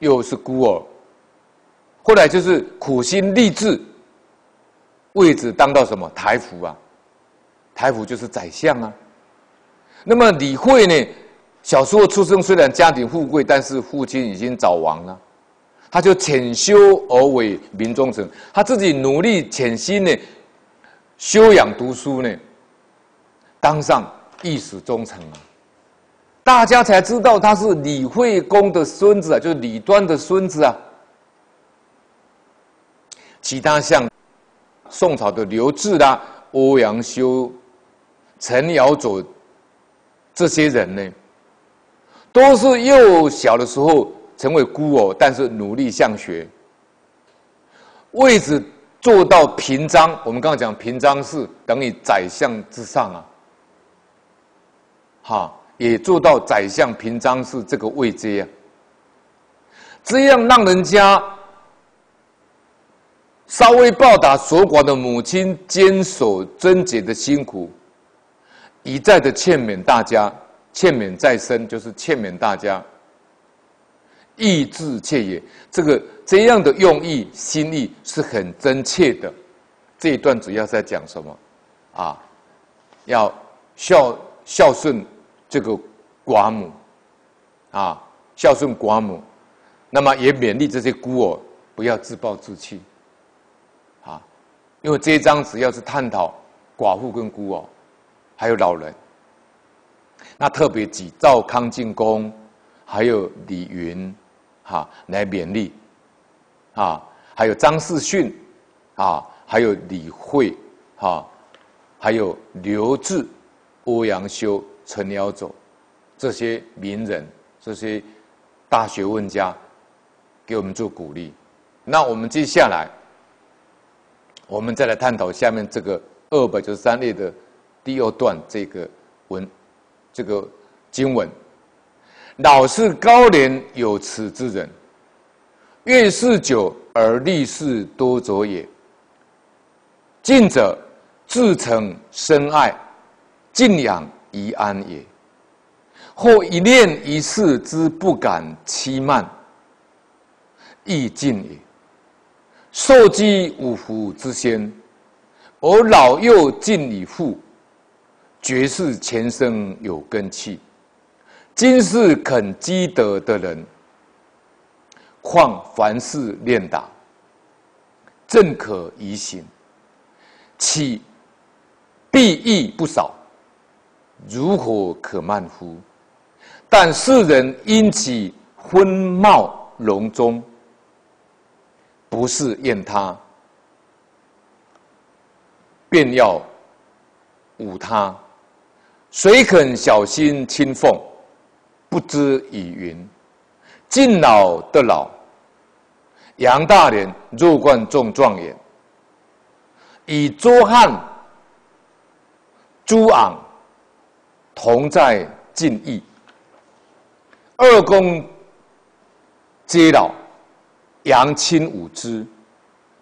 [SPEAKER 1] 又是孤儿，后来就是苦心励志，位置当到什么台府啊？台府就是宰相啊。那么李慧呢？小时候出生虽然家庭富贵，但是父亲已经早亡了，他就潜修而为民忠臣，他自己努力潜心呢，修养读书呢。当上一史忠臣啊，大家才知道他是李惠公的孙子啊，就是李端的孙子啊。其他像宋朝的刘志啦、欧阳修、陈尧佐这些人呢，都是幼小的时候成为孤儿，但是努力向学，位置做到平章。我们刚刚讲平章是等于宰相之上啊。哈，也做到宰相平章是这个位阶啊，这样让人家稍微报答所寡的母亲坚守贞洁的辛苦，一再的劝勉大家，劝勉再生就是劝勉大家，意志切也。这个这样的用意心意是很真切的。这一段主要在讲什么？啊，要孝。孝顺这个寡母，啊，孝顺寡母，那么也勉励这些孤儿不要自暴自弃，啊，因为这一章只要是探讨寡妇跟孤儿，还有老人，那特别举赵康进公，还有李云，哈，来勉励，啊，还有张世训，啊，还有李慧，哈，还有刘志。欧阳修、陈尧佐这些名人、这些大学问家，给我们做鼓励。那我们接下来，我们再来探讨下面这个二百九十三列的第二段这个文，这个经文：老是高年有此之人，越事久而立事多者也。近者自成深爱。敬仰宜安也，或一念一事之不敢欺慢，亦敬也。受积五福之先，而老幼敬以父，绝世前生有根气。今世肯积德的人，况凡事练达，正可宜行，岂必益不少？如何可慢乎？但世人因其昏貌隆中，不是厌他，便要侮他。谁肯小心亲奉？不知以云：敬老的老，杨大年肉冠中状元，与周汉、朱昂同在晋邑，二公皆老，杨亲五之，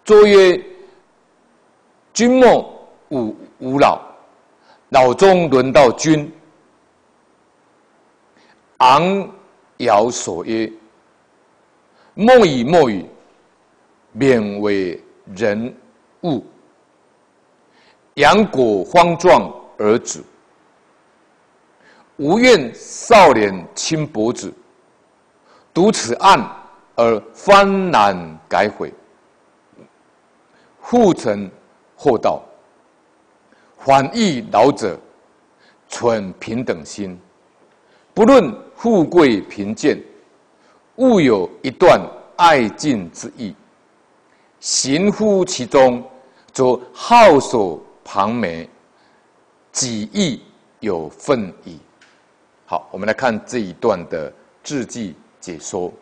[SPEAKER 1] 周曰：“君莫吾吾老，老中轮到君。”昂尧所曰：“莫以莫与，免为人物。杨果荒壮而止，无愿少年轻薄子，读此案而幡然改悔。父臣厚道，反义老者，存平等心。”不论富贵贫贱，勿有一段爱敬之意。行乎其中，则好所旁眉，己意有份矣。好，我们来看这一段的字迹解说。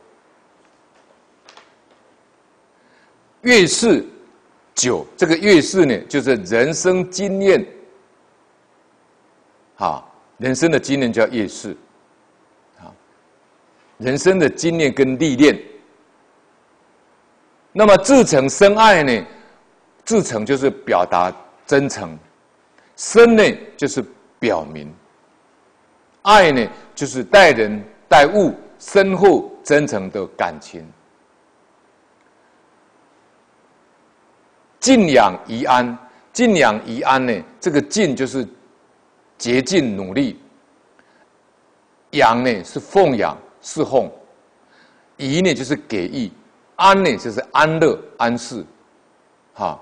[SPEAKER 1] 越是九，这个月事呢，就是人生经验。好，人生的经验叫月事。人生的经验跟历练，那么至诚深爱呢？至诚就是表达真诚，深呢就是表明，爱呢就是待人待物深厚真诚的感情。敬仰宜安，敬仰宜安呢？这个敬就是竭尽努力，仰呢是奉养。侍奉，怡呢就是给予，安呢就是安乐安适，哈。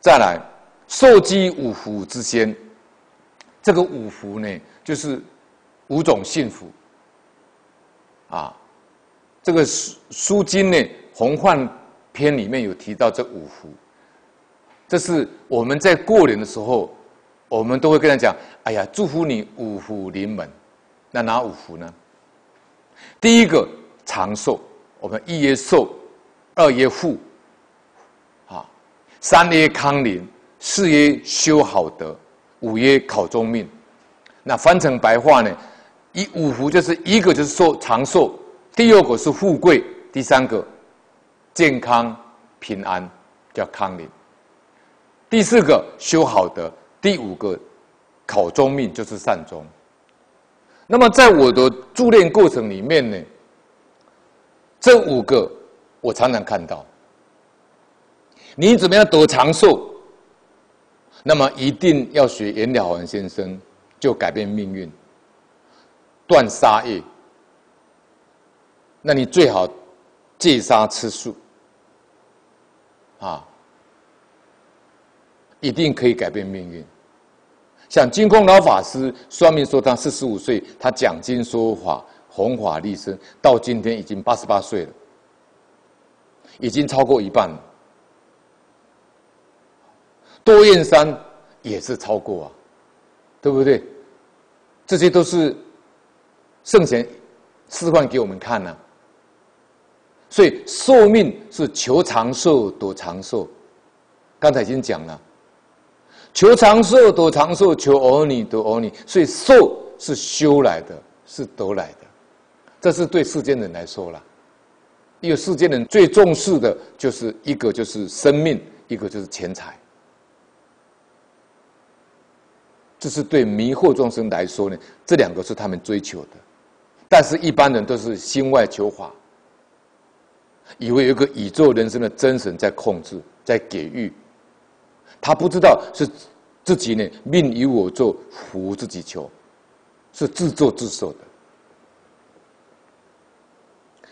[SPEAKER 1] 再来，受积五福之先，这个五福呢就是五种幸福，啊，这个书书经呢《洪幻篇》里面有提到这五福，这是我们在过年的时候，我们都会跟他讲，哎呀，祝福你五福临门。那哪五福呢？第一个长寿，我们一曰寿，二曰富，啊，三曰康宁，四曰修好德，五曰考中命。那翻成白话呢？一五福就是一个就是寿长寿，第二个是富贵，第三个健康平安叫康宁，第四个修好德，第五个考中命就是善终。那么，在我的助练过程里面呢，这五个我常常看到。你怎么样得长寿？那么一定要学袁了凡先生，就改变命运，断杀业。那你最好戒杀吃素，啊，一定可以改变命运。像金空老法师算命说他四十五岁，他讲经说法弘法利生，到今天已经八十八岁了，已经超过一半了。多燕山也是超过啊，对不对？这些都是圣贤示范给我们看呢。所以寿命是求长寿躲长寿，刚才已经讲了。求长寿躲长寿，求儿女得儿女，所以寿是修来的，是得来的。这是对世间人来说了，因为世间人最重视的就是一个就是生命，一个就是钱财。这是对迷惑众生来说呢，这两个是他们追求的。但是一般人都是心外求法，以为有个宇宙人生的真神在控制，在给予。他不知道是自己呢，命由我做，福自己求，是自作自受的。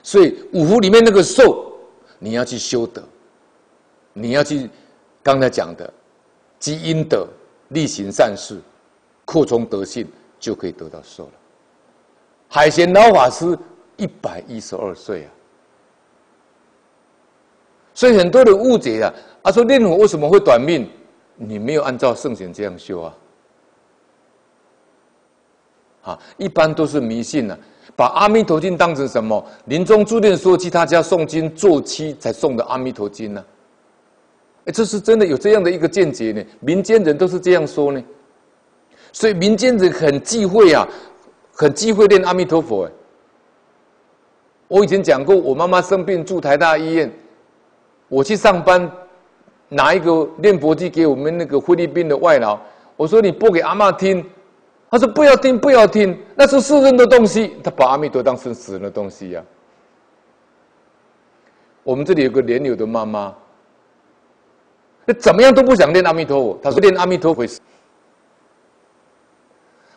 [SPEAKER 1] 所以五福里面那个寿，你要去修德，你要去刚才讲的积阴德、力行善事、扩充德性，就可以得到寿了。海贤老法师一百一十二岁啊，所以很多人误解啊。他说：“念佛为什么会短命？你没有按照圣贤这样修啊！啊，一般都是迷信呢。把阿弥陀经当成什么？临终注定说去他家诵经做妻才诵的阿弥陀经呢？哎，这是真的有这样的一个见解呢。民间人都是这样说呢，所以民间人很忌讳啊，很忌讳念阿弥陀佛。我以前讲过，我妈妈生病住台大医院，我去上班，拿一个念佛机给我们那个菲律宾的外劳，我说你播给阿妈听。他说：“不要听，不要听，那是世人的东西。他把阿弥陀当成死人的东西呀。”我们这里有个莲友的妈妈，那怎么样都不想念阿弥陀佛。他说：“念阿弥陀佛。”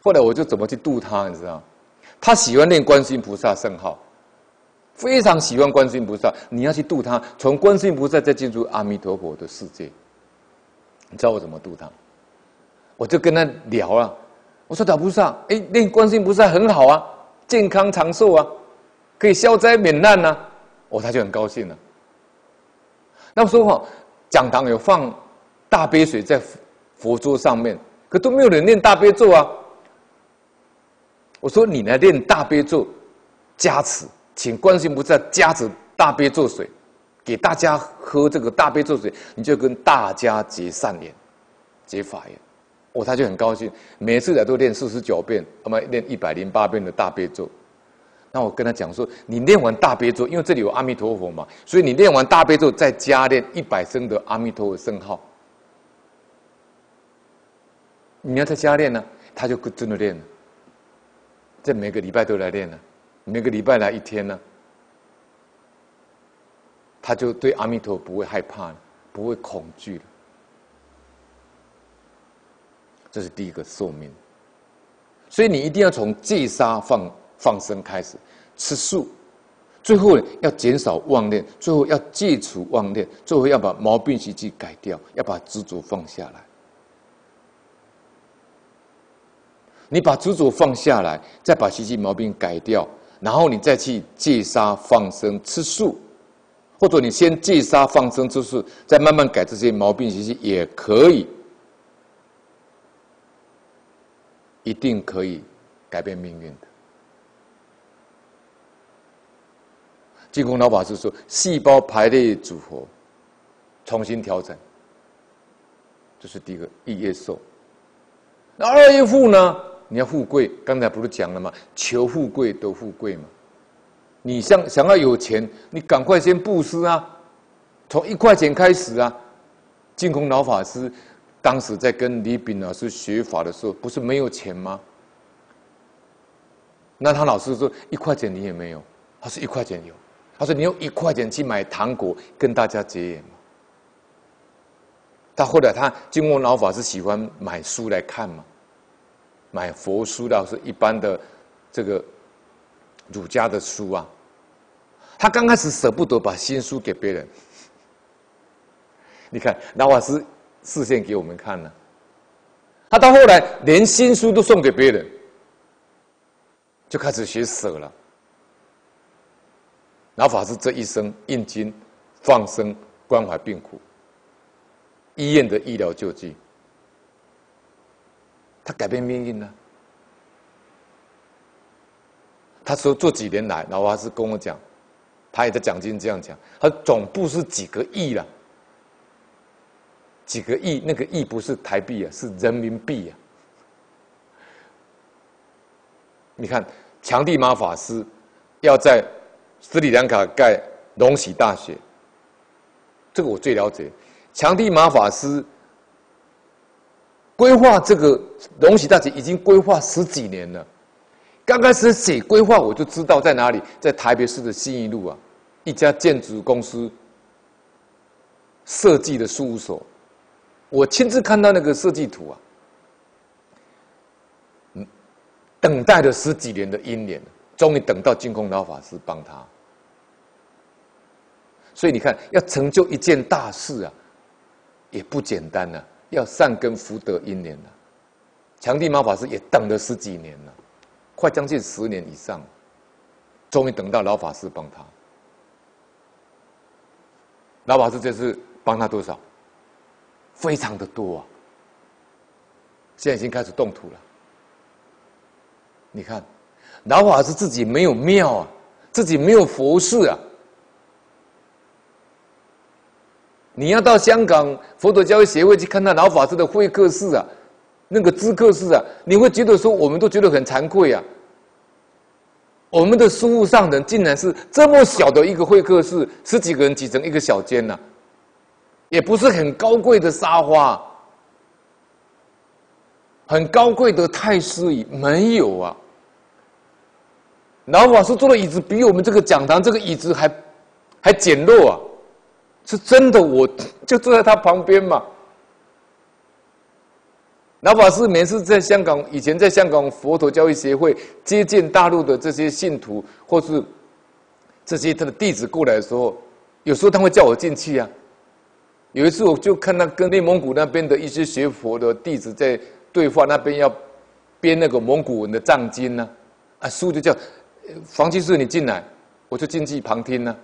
[SPEAKER 1] 后来我就怎么去度他，你知道？他喜欢念观世音菩萨圣号，非常喜欢观世音菩萨。你要去度他，从观世音菩萨再进入阿弥陀佛的世界。你知道我怎么度他？我就跟他聊啊。我说：“老菩萨，哎，念观世音菩萨很好啊，健康长寿啊，可以消灾免难呐。”哦，他就很高兴了。那时候哈，讲堂有放大杯水在佛桌上面，可都没有人念大悲咒啊。我说：“你来念大悲咒，加持，请观世音菩萨加持大悲咒水，给大家喝这个大悲咒水，你就跟大家结善缘，结法缘。”哦，他就很高兴，每次来都练四十九遍，那么练一百零八遍的大悲咒。那我跟他讲说，你练完大悲咒，因为这里有阿弥陀佛嘛，所以你练完大悲咒，再加练一百声的阿弥陀佛圣号。你要再加练呢，他就真的练了。这每个礼拜都来练了，每个礼拜来一天呢，他就对阿弥陀不会害怕了，不会恐惧了。这是第一个寿命，所以你一定要从戒杀放放生开始，吃素，最后呢要减少妄念，最后要戒除妄念，最后要把毛病习气改掉，要把执着放下来。你把执着放下来，再把习气毛病改掉，然后你再去戒杀放生吃素，或者你先戒杀放生吃素，再慢慢改这些毛病习气也可以。一定可以改变命运的。净空老法师说：“细胞排列组合重新调整，这是第一个一业寿。那二业富呢？你要富贵，刚才不是讲了吗？求富贵得富贵嘛。你想想要有钱，你赶快先布施啊，从一块钱开始啊。净空老法师。”当时在跟李炳老师学法的时候，不是没有钱吗？那他老师说一块钱你也没有，他说一块钱有，他说你用一块钱去买糖果跟大家结缘嘛。他后来他经过老法师喜欢买书来看嘛，买佛书倒是一般的这个儒家的书啊。他刚开始舍不得把新书给别人，你看老法师。视线给我们看了，他到后来连新书都送给别人，就开始学舍了。老法师这一生印经、放生、关怀病苦、医院的医疗救济，他改变命运了。他说这几年来，老法师跟我讲，他也在讲经这样讲，他总部是几个亿了。几个亿，那个亿不是台币啊，是人民币啊。你看，强地马法师要在斯里兰卡盖隆喜大学，这个我最了解。强地马法师规划这个龙喜大学已经规划十几年了。刚开始写规划，我就知道在哪里，在台北市的信义路啊，一家建筑公司设计的事务所。我亲自看到那个设计图啊，嗯，等待了十几年的因缘，终于等到净空老法师帮他。所以你看，要成就一件大事啊，也不简单呐，要善根福德因缘了。强地马法师也等了十几年了，快将近十年以上，终于等到老法师帮他。老法师这次帮他多少？非常的多啊！现在已经开始动土了。你看，老法师自己没有庙啊，自己没有佛寺啊。你要到香港佛陀教育协会去看那老法师的会客室啊，那个知客室啊，你会觉得说，我们都觉得很惭愧啊。我们的书务上人竟然是这么小的一个会客室，十几个人挤成一个小间呢，也不是很高贵的沙发，很高贵的太师椅没有啊。老法师坐的椅子比我们这个讲堂这个椅子还还简陋啊。是真的，我就坐在他旁边嘛。老法师每次在香港，以前在香港佛陀教育协会接见大陆的这些信徒，或是这些他的弟子过来的时候，有时候他会叫我进去啊。有一次，我就看到跟内蒙古那边的一些学佛的弟子在对话，那边要编那个蒙古文的藏经呢，啊，书就叫房居士，你进来，我就进去旁听呢。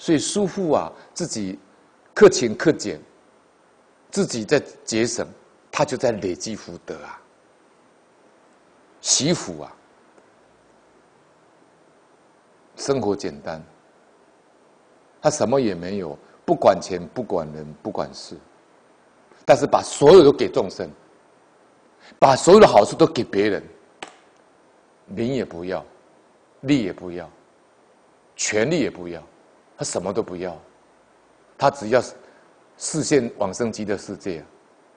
[SPEAKER 1] 所以叔父啊，自己克勤克俭，自己在节省，他就在累积福德啊，惜福啊，生活简单，他什么也没有，不管钱，不管人，不管事，但是把所有都给众生，把所有的好处都给别人，名也不要，利也不要，权利也不要。他什么都不要，他只要视线往生极乐世界，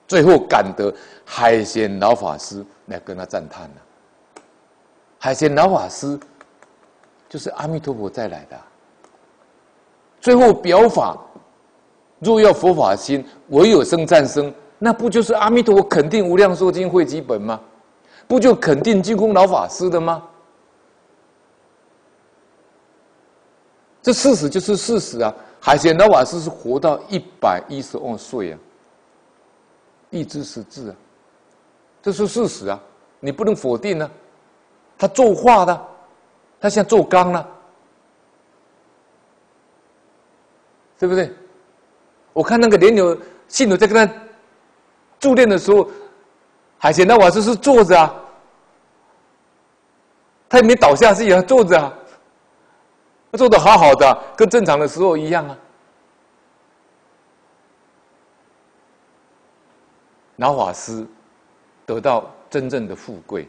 [SPEAKER 1] 最后感得海贤老法师来跟他赞叹了。海贤老法师就是阿弥陀佛再来的，最后表法，若要佛法心，唯有生战生，那不就是阿弥陀佛肯定无量寿经会基本吗？不就肯定净空老法师的吗？这事实就是事实啊！海贤老法师是活到一百一十二岁啊，一知识字啊，这是事实啊，你不能否定啊。他作画的，他现在做钢了，对不对？我看那个莲友信徒在跟他助念的时候，海贤老法师是坐着啊，他也没倒下去啊，坐着啊。做的好好的，跟正常的时候一样啊。老法师得到真正的富贵，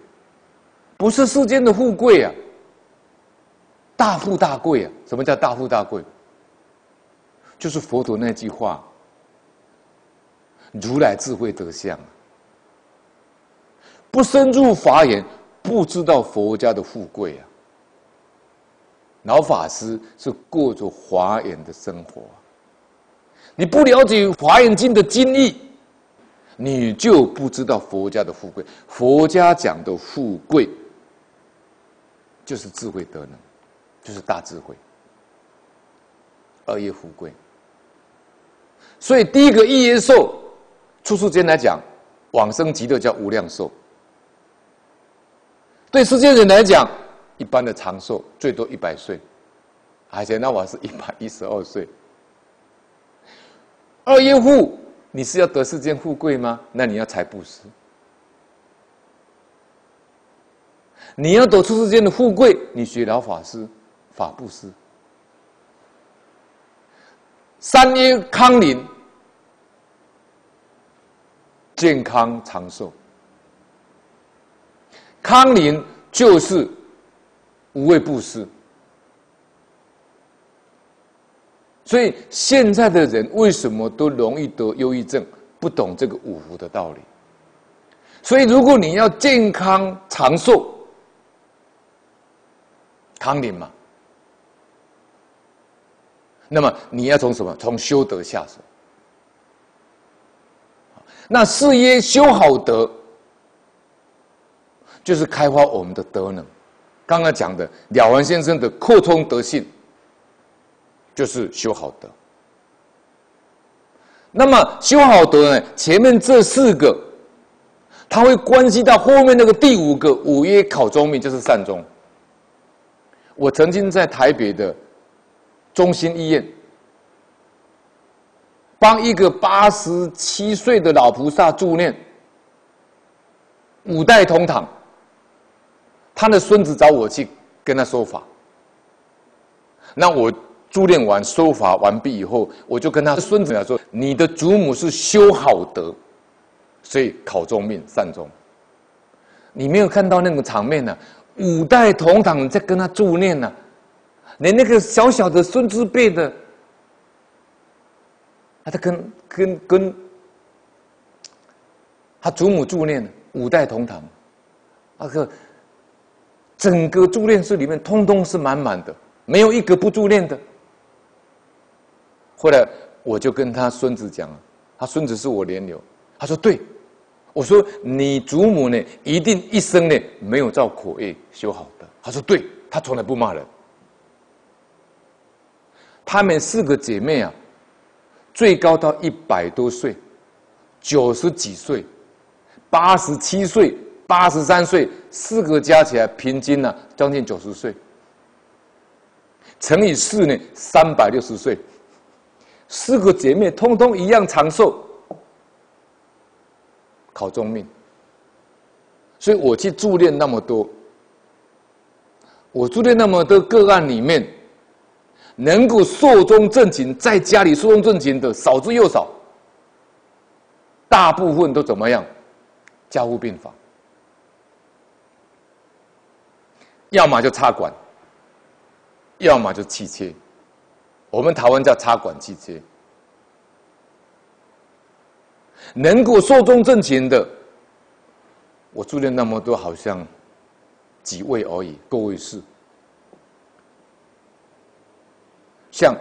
[SPEAKER 1] 不是世间的富贵啊，大富大贵啊！什么叫大富大贵？就是佛陀那句话：“如来智慧德相。”不深入法眼，不知道佛家的富贵啊。老法师是过着华严的生活，你不了解《华严经》的经义，你就不知道佛家的富贵。佛家讲的富贵，就是智慧德能，就是大智慧，二业富贵。所以第一个一业寿，出世间来讲，往生极乐叫无量寿。对世间人来讲。一般的长寿最多一百岁，而且那我是一百一十二岁。二业户，你是要得世间富贵吗？那你要财布施。你要得出世间的富贵，你学了法师法布施。三业康宁，健康长寿。康宁就是。无畏布施，所以现在的人为什么都容易得忧郁症？不懂这个五福的道理。所以，如果你要健康长寿，康宁嘛，那么你要从什么？从修德下手。那事业修好德，就是开发我们的德能。刚刚讲的了凡先生的扩充德性，就是修好德。那么修好德呢？前面这四个，它会关系到后面那个第五个五业考中命，就是善终。我曾经在台北的中心医院，帮一个八十七岁的老菩萨助念，五代同堂，他的孙子找我去跟他说法。那我助念完说法完毕以后，我就跟他孙子来说：“你的祖母是修好德，所以考中命善终。”你没有看到那个场面呢？五代同堂在跟他助念呢，连那个小小的孙子辈的，他在跟跟跟他祖母助念，五代同堂，那个整个助念室里面通通是满满的，没有一个不助念的。后来我就跟他孙子讲，他孙子是我连流，他说对。我说：“你祖母呢，一定一生呢没有照口业修好的。”他说：“对，他从来不骂人。他们四个姐妹啊，最高到一百多岁，九十几岁，八十七岁，八十三岁，四个加起来平均呢将近九十岁，乘以四呢三百六十岁，四个姐妹通通一样长寿。”考中命，所以我去助念那么多，我助念那么多个案里面，能够寿终正寝，在家里寿终正寝的少之又少，大部分都怎么样？家务病房，要么就插管，要么就气切，我们台湾叫插管气切。能够寿终正寝的，我住念那么多，好像几位而已，各位是。像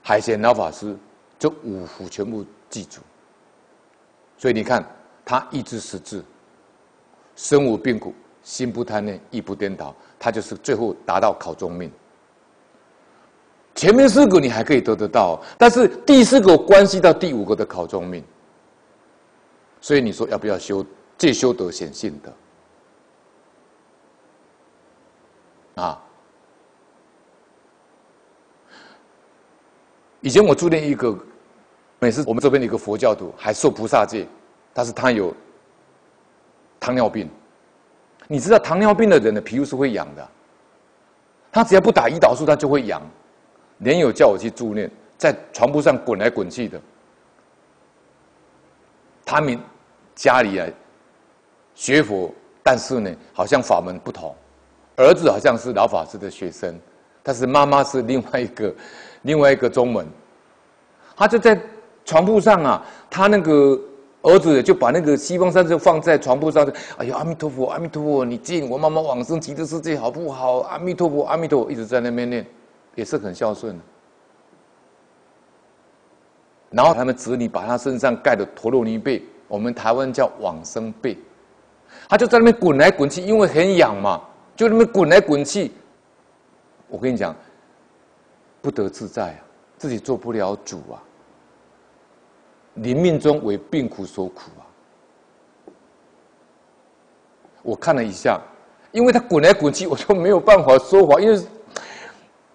[SPEAKER 1] 海贤老法师，这五福全部记住。所以你看，他一直识字，身无病苦，心不贪恋，意不颠倒，他就是最后达到考中命。前面四个你还可以得得到，但是第四个关系到第五个的考中命，所以你说要不要修借修德显性的啊？以前我住念一个，每次我们这边的一个佛教徒还受菩萨戒，但是他有糖尿病，你知道糖尿病的人的皮肤是会痒的，他只要不打胰岛素，他就会痒。连友叫我去助念，在床铺上滚来滚去的。他们家里啊学佛，但是呢，好像法门不同。儿子好像是老法师的学生，但是妈妈是另外一个另外一个宗门。他就在床铺上啊，他那个儿子就把那个西方三就放在床铺上，哎呀，阿弥陀佛，阿弥陀佛，你进我妈妈往生极乐世界好不好？阿弥陀佛，阿弥陀佛，一直在那边念。也是很孝顺，然后他们子女把他身上盖的陀罗尼被，我们台湾叫往生被，他就在那边滚来滚去，因为很痒嘛，就那边滚来滚去。我跟你讲，不得自在啊，自己做不了主啊，临命中为病苦所苦啊。我看了一下，因为他滚来滚去，我就没有办法说话，因为。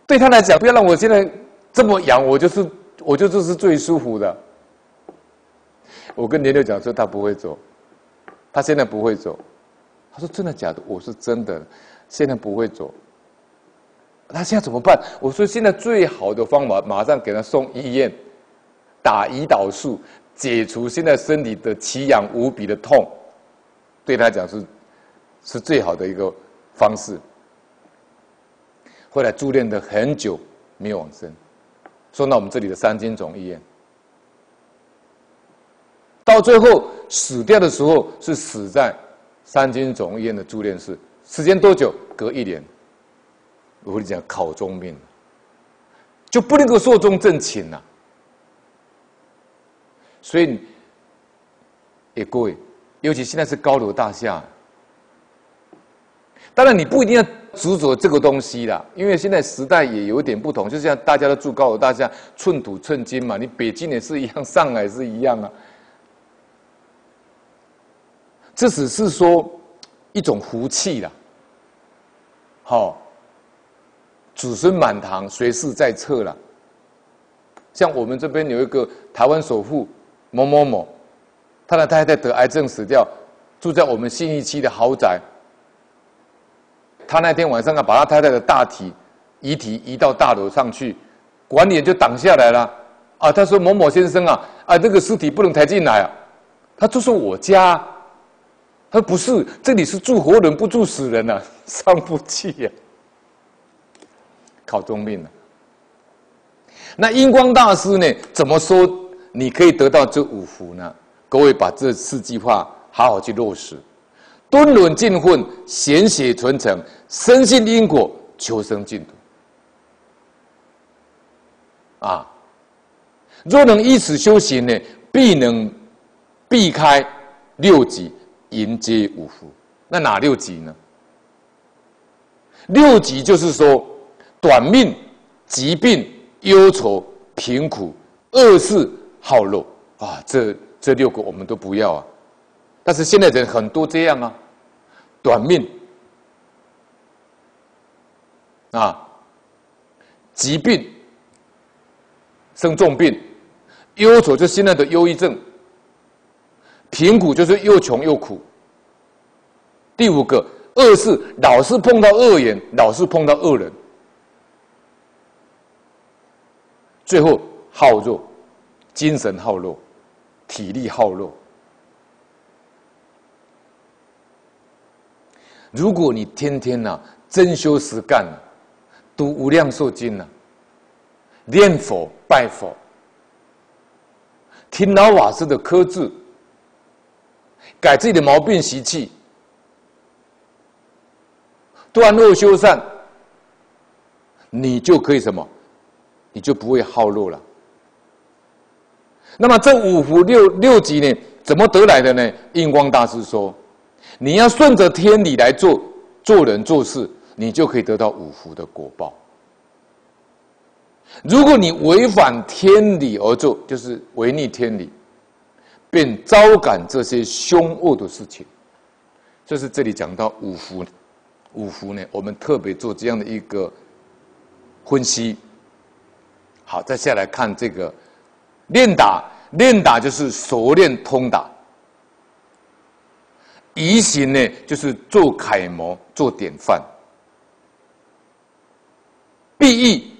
[SPEAKER 1] 对他来讲，不要让我现在这么痒，我就是我就这是最舒服的。我跟年六讲说他不会走，他现在不会走。他说真的假的？我是真的，现在不会走。那现在怎么办？我说现在最好的方法，马上给他送医院，打胰岛素，解除现在身体的奇痒无比的痛，对他讲是是最好的一个方式。后来住院的很久，没有往生，送到我们这里的三金总医院。到最后死掉的时候，是死在三金总医院的住院室。时间多久？隔一年。我跟你讲，考中命，就不能够寿终正寝呐。所以，也各位，尤其现在是高楼大厦，当然你不一定要。执着这个东西啦，因为现在时代也有点不同，就像大家都住高楼大厦，寸土寸金嘛。你北京也是一样，上海是一样啊。这只是说一种福气啦。好，子孙满堂，随时在侧了。像我们这边有一个台湾首富某某某，他的太太得癌症死掉，住在我们新一期的豪宅。他那天晚上啊，把他太太的大体遗体移到大楼上去，管理员就挡下来了。啊，他说某某先生啊，啊，这个尸体不能抬进来啊。他就说我家，他说不是，这里是住活人不住死人呐，上不去呀。考中命了。那英光大师呢？怎么说你可以得到这五福呢？各位把这四句话好好去落实：敦伦尽混，贤血纯成，深信因果，求生净土。啊，若能依此修行呢，必能避开六级，迎接五福。那哪六级呢？六级就是说。短命、疾病、忧愁、贫苦、恶事、好肉啊，这这六个我们都不要啊。但是现在人很多这样啊，短命啊，疾病生重病，忧愁就是现在的忧郁症，贫苦就是又穷又苦。第五个恶事，老是碰到恶人，老是碰到恶人。最后好弱，精神耗弱，体力耗弱。如果你天天呐真修实干，读无量寿经呐，念佛拜佛，听老法师的科字，改自己的毛病习气，断恶修善，你就可以什么？你就不会耗弱了。那么这五福六六级呢，怎么得来的呢？印光大师说：“你要顺着天理来做做人做事，你就可以得到五福的果报。如果你违反天理而做，就是违逆天理，便招感这些凶恶的事情。就是这里讲到五福，五福呢，我们特别做这样的一个分析。”好，再下来看这个练打，练打就是熟练通打；移行呢，就是做楷模、做典范；必益，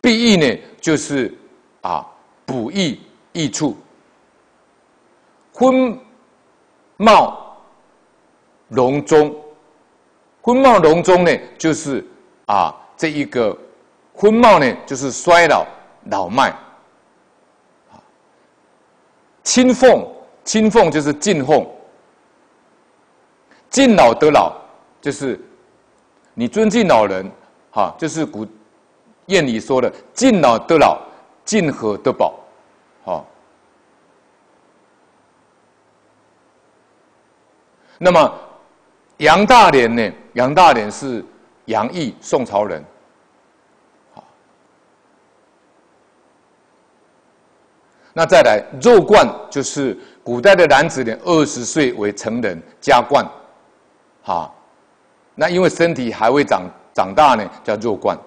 [SPEAKER 1] 必益呢，就是啊补益益处；昏茂隆中，昏茂隆中呢，就是啊这一个昏茂呢，就是衰老。老迈，亲奉，亲奉就是敬奉，敬老得老，就是你尊敬老人，哈，就是古谚里说的“敬老得老，敬和得宝”，好。那么杨大年呢？杨大年是杨毅，宋朝人。那再来肉冠，就是古代的男子呢，二十岁为成人加冠，哈，那因为身体还未长长大呢，叫肉冠。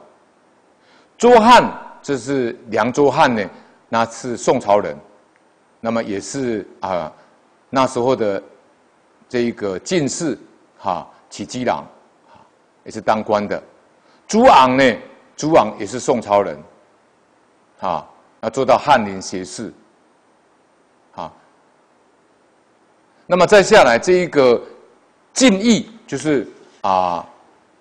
[SPEAKER 1] 周汉，这是梁周汉呢，那是宋朝人，那么也是啊，那时候的这一个进士，哈，起基郎，也是当官的。朱昂呢，朱昂也是宋朝人，啊。要做到翰林学士，好。那么再下来这一个敬意，就是啊，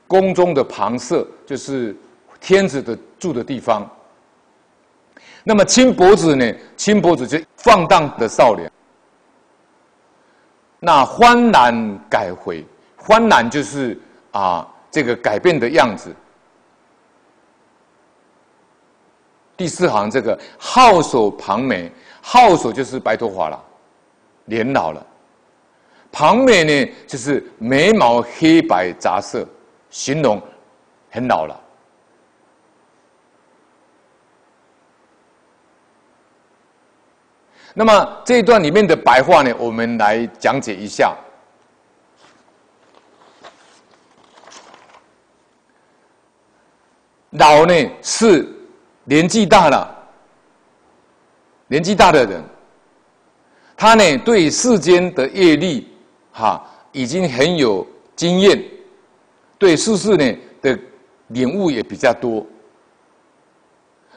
[SPEAKER 1] 宫中的旁舍，就是天子的住的地方。那么青脖子呢？青脖子就放荡的少年。那欢然改回，欢然就是啊，这个改变的样子。第四行这个皓首旁眉，皓首就是白头发了，年老了。旁眉呢，就是眉毛黑白杂色，形容很老了。那么这一段里面的白话呢，我们来讲解一下。老呢是。年纪大了，年纪大的人，他呢对世间的业力，哈，已经很有经验，对世事呢的领悟也比较多。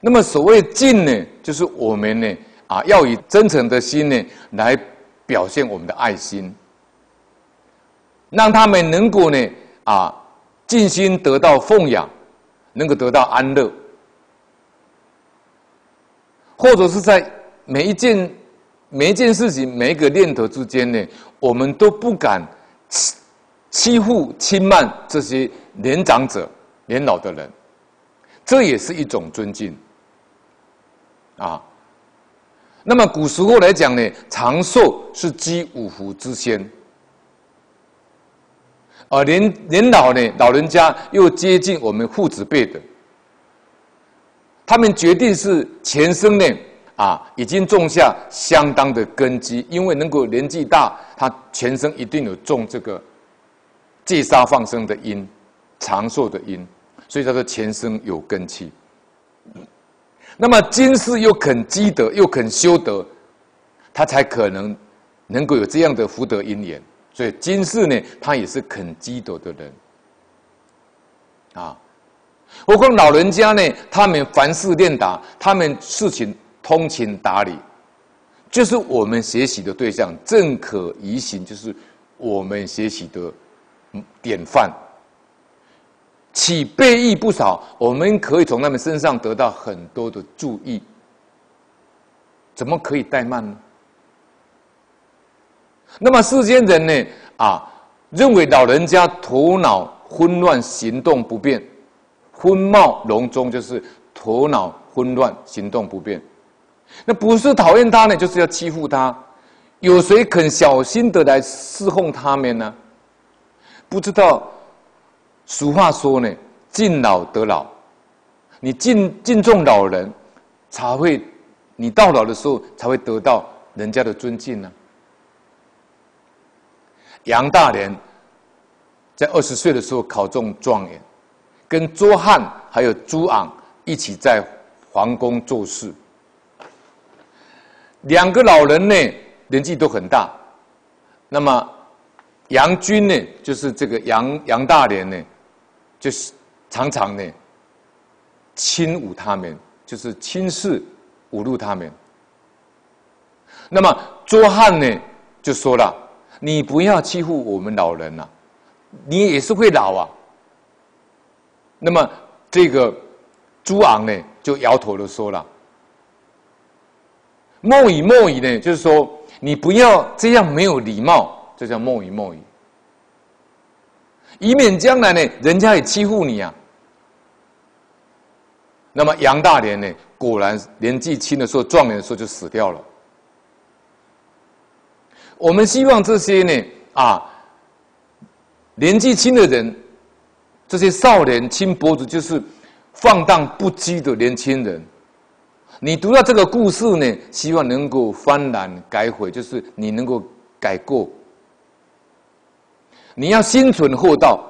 [SPEAKER 1] 那么所谓敬呢，就是我们呢啊，要以真诚的心呢来表现我们的爱心，让他们能够呢啊尽心得到奉养，能够得到安乐，或者是在每一件每一件事情、每一个念头之间呢，我们都不敢欺欺负、轻慢这些年长者、年老的人，这也是一种尊敬。啊，那么古时候来讲呢，长寿是积五福之先，而年年老呢，老人家又接近我们父子辈的，他们决定是前生呢啊，已经种下相当的根基，因为能够年纪大，他前生一定有种这个戒杀放生的因，长寿的因，所以他说前生有根气。那么今世又肯积德，又肯修德，他才可能能够有这样的福德因缘。所以今世呢，他也是肯积德的人啊。何况老人家呢，他们凡事练达，他们事情通情达理，就是我们学习的对象，正可宜行，就是我们学习的典范。起背益不少，我们可以从他们身上得到很多的注意。怎么可以怠慢呢？那么世间人呢？啊，认为老人家头脑混乱，行动不便，昏冒笼中，就是头脑混乱，行动不便。那不是讨厌他呢，就是要欺负他。有谁肯小心的来侍奉他们呢？不知道。俗话说呢，敬老得老，你敬敬重老人，才会，你到老的时候才会得到人家的尊敬呢。杨大年在二十岁的时候考中状元，跟卓汉还有朱昂一起在皇宫做事。两个老人呢，年纪都很大，那么杨军呢，就是这个杨杨大年呢。就是常常呢，轻侮他们，就是轻视、侮辱他们。那么卓汉呢，就说了：“你不要欺负我们老人呐，你也是会老啊。”那么这个朱昂呢，就摇头的说了：“莫以莫以呢，就是说你不要这样没有礼貌，这叫莫以莫以。”以免将来呢，人家也欺负你啊。那么杨大年呢，果然年纪轻的时候，壮年的时候就死掉了。我们希望这些呢，啊，年纪轻的人，这些少年轻脖子，就是放荡不羁的年轻人。你读到这个故事呢，希望能够幡然改悔，就是你能够改过。你要心存厚道，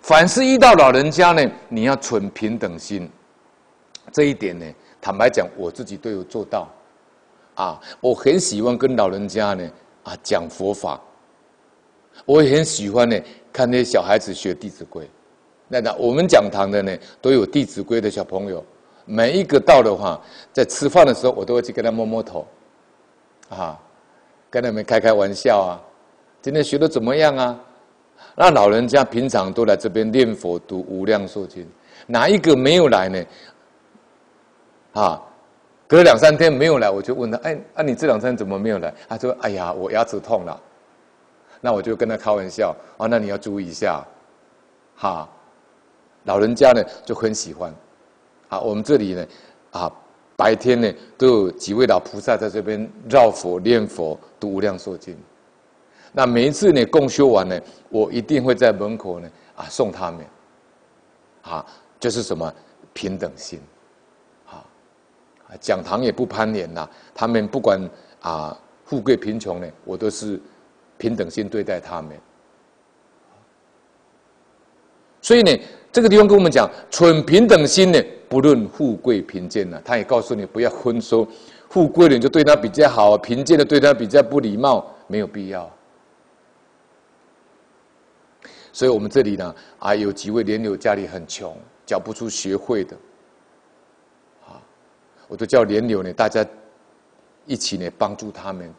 [SPEAKER 1] 凡是遇到老人家呢，你要存平等心。这一点呢，坦白讲，我自己都有做到。啊，我很喜欢跟老人家呢啊讲佛法，我也很喜欢呢看那些小孩子学《弟子规》。那那我们讲堂的呢，都有《弟子规》的小朋友，每一个到的话，在吃饭的时候，我都会去跟他摸摸头，啊，跟他们开开玩笑啊。今天学的怎么样啊？那老人家平常都来这边念佛读《无量寿经》，哪一个没有来呢？啊，隔两三天没有来，我就问他：“哎，啊，你这两天怎么没有来？”他说：“哎呀，我牙齿痛了。”那我就跟他开玩笑：“啊，那你要注意一下。”哈，老人家呢就很喜欢。啊，我们这里呢，啊，白天呢都有几位老菩萨在这边绕佛念佛读《无量寿经》。那每一次呢，共修完呢，我一定会在门口呢啊送他们，啊，就是什么平等心，啊，讲堂也不攀连呐，他们不管啊富贵贫穷呢，我都是平等心对待他们。所以呢，这个地方跟我们讲，存平等心呢，不论富贵贫贱呢，他也告诉你不要分说富贵的就对他比较好，贫贱的对他比较不礼貌，没有必要。所以我们这里呢，啊，有几位莲友家里很穷，缴不出学费的，啊，我都叫莲友呢，大家一起呢帮助他们，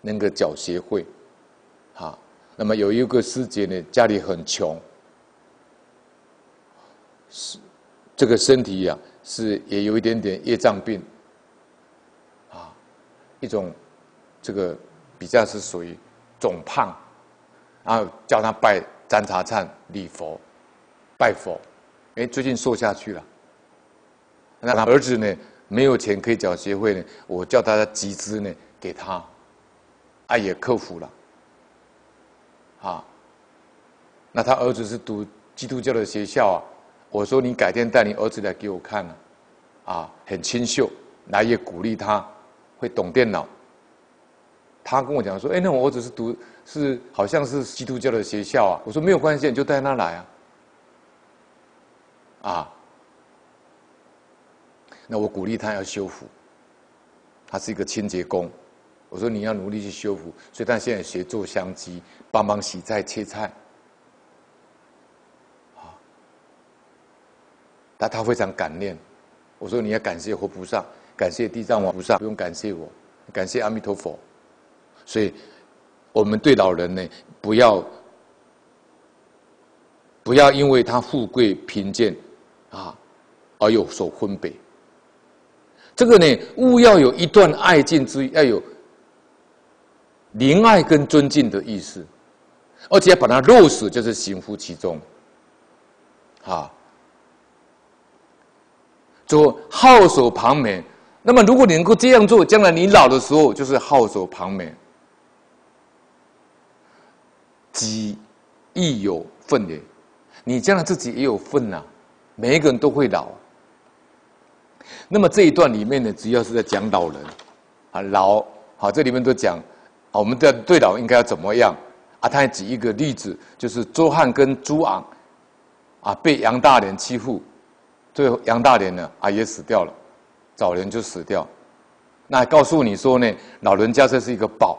[SPEAKER 1] 能够缴学费，啊，那么有一个师姐呢，家里很穷，是这个身体呀，是也有一点点业障病，啊，一种这个比较是属于肿胖，然后叫他拜。三茶忏礼佛，拜佛，哎，最近瘦下去了。那他儿子呢？没有钱可以缴学费呢，我叫他集资呢给他，啊，也克服了。啊，那他儿子是读基督教的学校啊，我说你改天带你儿子来给我看啊，啊，很清秀，来也鼓励他会懂电脑。他跟我讲说：“哎，那我儿子是读是好像是基督教的学校啊。”我说：“没有关系，你就带他来啊。”啊，那我鼓励他要修复。他是一个清洁工，我说你要努力去修复。所以他现在学做香鸡，帮忙洗菜切菜。啊，但他非常感念。我说你要感谢活菩萨，感谢地藏王菩萨，不用感谢我，感谢阿弥陀佛。所以，我们对老人呢，不要不要因为他富贵贫贱啊，而有所分别。这个呢，勿要有一段爱敬之，要有怜爱跟尊敬的意思，而且要把它落实，就是行乎其中。啊，做好守旁门。那么，如果你能够这样做，将来你老的时候，就是好守旁门。己亦有份的，你将来自己也有份呐。每一个人都会老。那么这一段里面呢，主要是在讲老人啊，老好，这里面都讲，我们的对老应该要怎么样啊？他还举一个例子，就是周汉跟朱昂啊，被杨大莲欺负，最后杨大莲呢啊也死掉了，早年就死掉。那告诉你说呢，老人家这是一个宝。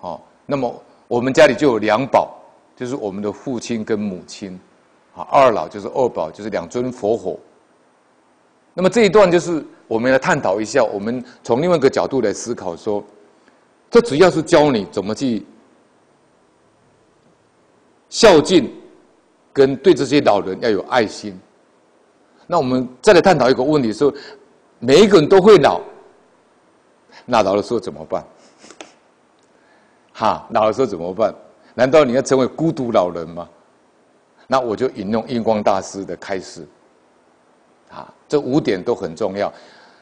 [SPEAKER 1] 好那么我们家里就有两宝，就是我们的父亲跟母亲，啊，二老就是二宝，就是两尊佛火。那么这一段就是我们来探讨一下，我们从另外一个角度来思考，说，这主要是教你怎么去孝敬，跟对这些老人要有爱心。那我们再来探讨一个问题，说每一个人都会老，那老的时候怎么办？哈，老的时候怎么办？难道你要成为孤独老人吗？那我就引用印光大师的开示，啊，这五点都很重要。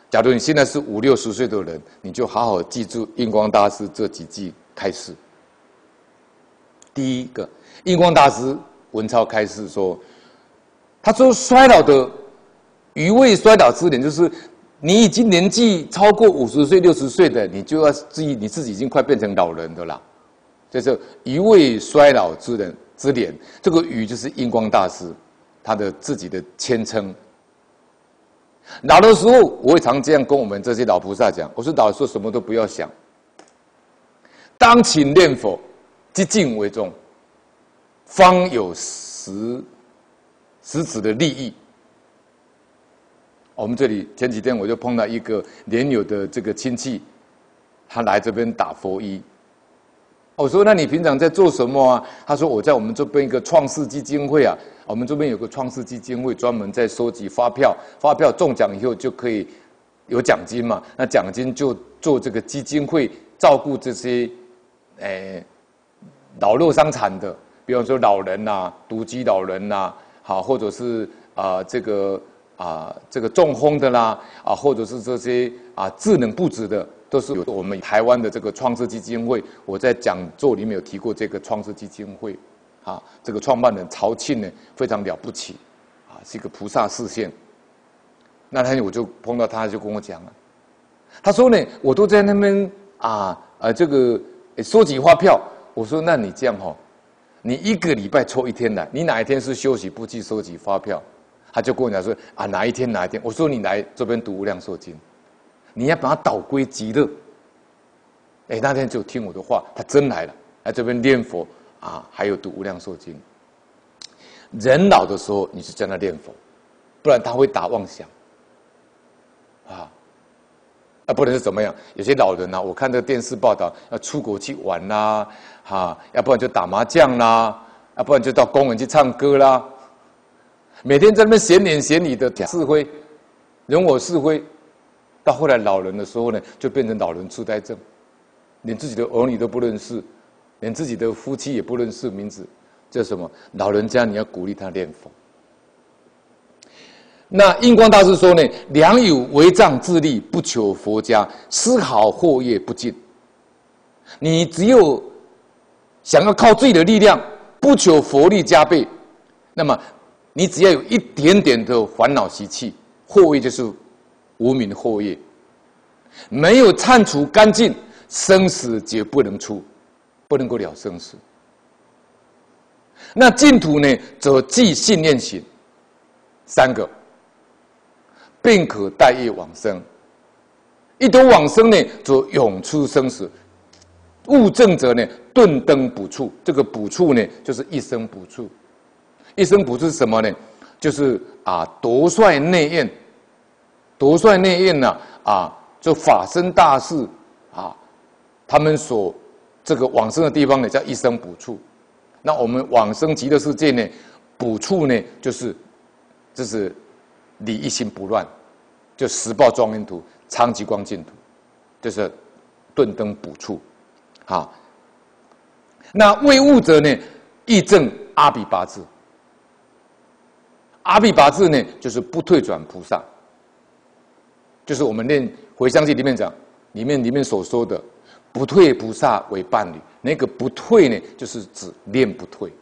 [SPEAKER 1] 假如你现在是五六十岁的人，你就好好记住印光大师这几句开示。第一个，印光大师文超开示说，他说衰老的余味衰老之点，就是你已经年纪超过五十岁、六十岁的，你就要注意你自己已经快变成老人的了。这是余味衰老之人之年，这个“余就是印光大师他的自己的谦称。老的时候，我会常这样跟我们这些老菩萨讲：“我说老的时候什么都不要想，当勤念佛，积静为重，方有实实质的利益。”我们这里前几天我就碰到一个年友的这个亲戚，他来这边打佛衣。我说：“那你平常在做什么啊？”他说：“我在我们这边一个创世基金会啊，我们这边有个创世基金会，专门在收集发票，发票中奖以后就可以有奖金嘛。那奖金就做这个基金会，照顾这些诶老弱伤残的，比方说老人呐、独居老人呐，好，或者是啊这个啊这个中风的啦，啊，或者是这些啊智能不足的。”都是有我们台湾的这个创世基金会，我在讲座里面有提过这个创世基金会，啊，这个创办人曹庆呢非常了不起，啊，是一个菩萨视线。那天我就碰到他，就跟我讲了，他说呢，我都在那边啊，呃，这个收集发票。我说，那你这样哈，你一个礼拜抽一天来，你哪一天是休息不去收集发票？他就跟我讲说啊，哪一天哪一天，我说你来这边读无量寿经，你要把它导归极乐。哎，那天就听我的话，他真来了，来这边念佛啊，还有读无量寿经。人老的时候，你是在那念佛，不然他会打妄想。啊，啊，不能是怎么样？有些老人呢，我看这个电视报道，要出国去玩啦，哈，要不然就打麻将啦，要不然就到公园去唱歌啦。每天在那边闲脸闲你的是非，人我是非，到后来老人的时候呢，就变成老人痴呆症。连自己的儿女都不认识，连自己的夫妻也不认识名字，这什么？老人家你要鼓励他念佛。那印光大师说呢：“良有为障自立，不求佛家，丝毫祸业不尽。你只有想要靠自己的力量，不求佛力加倍，那么你只要有一点点的烦恼习气，祸业就是无名祸业，没有铲除干净。”生死绝不能出，不能够了生死。那净土呢，则即信念行三个，并可待业往生。一得往生呢，则永出生死。悟正者呢，顿登补处。这个补处呢，就是一生补处。一生补处是什么呢？就是啊，夺帅内宴，夺帅内宴呢，啊，就法身大事啊。他们所这个往生的地方呢，叫一生补处。那我们往生极乐世界呢，补处呢，就是就是你一心不乱，就十报庄严图、长极光净土，就是顿灯补处。好，那为悟者呢，亦正阿比八字。阿比八字呢，就是不退转菩萨，就是我们念回向记里面讲，里面里面所说的。不退菩萨为伴侣，那个不退呢，就是指念不退。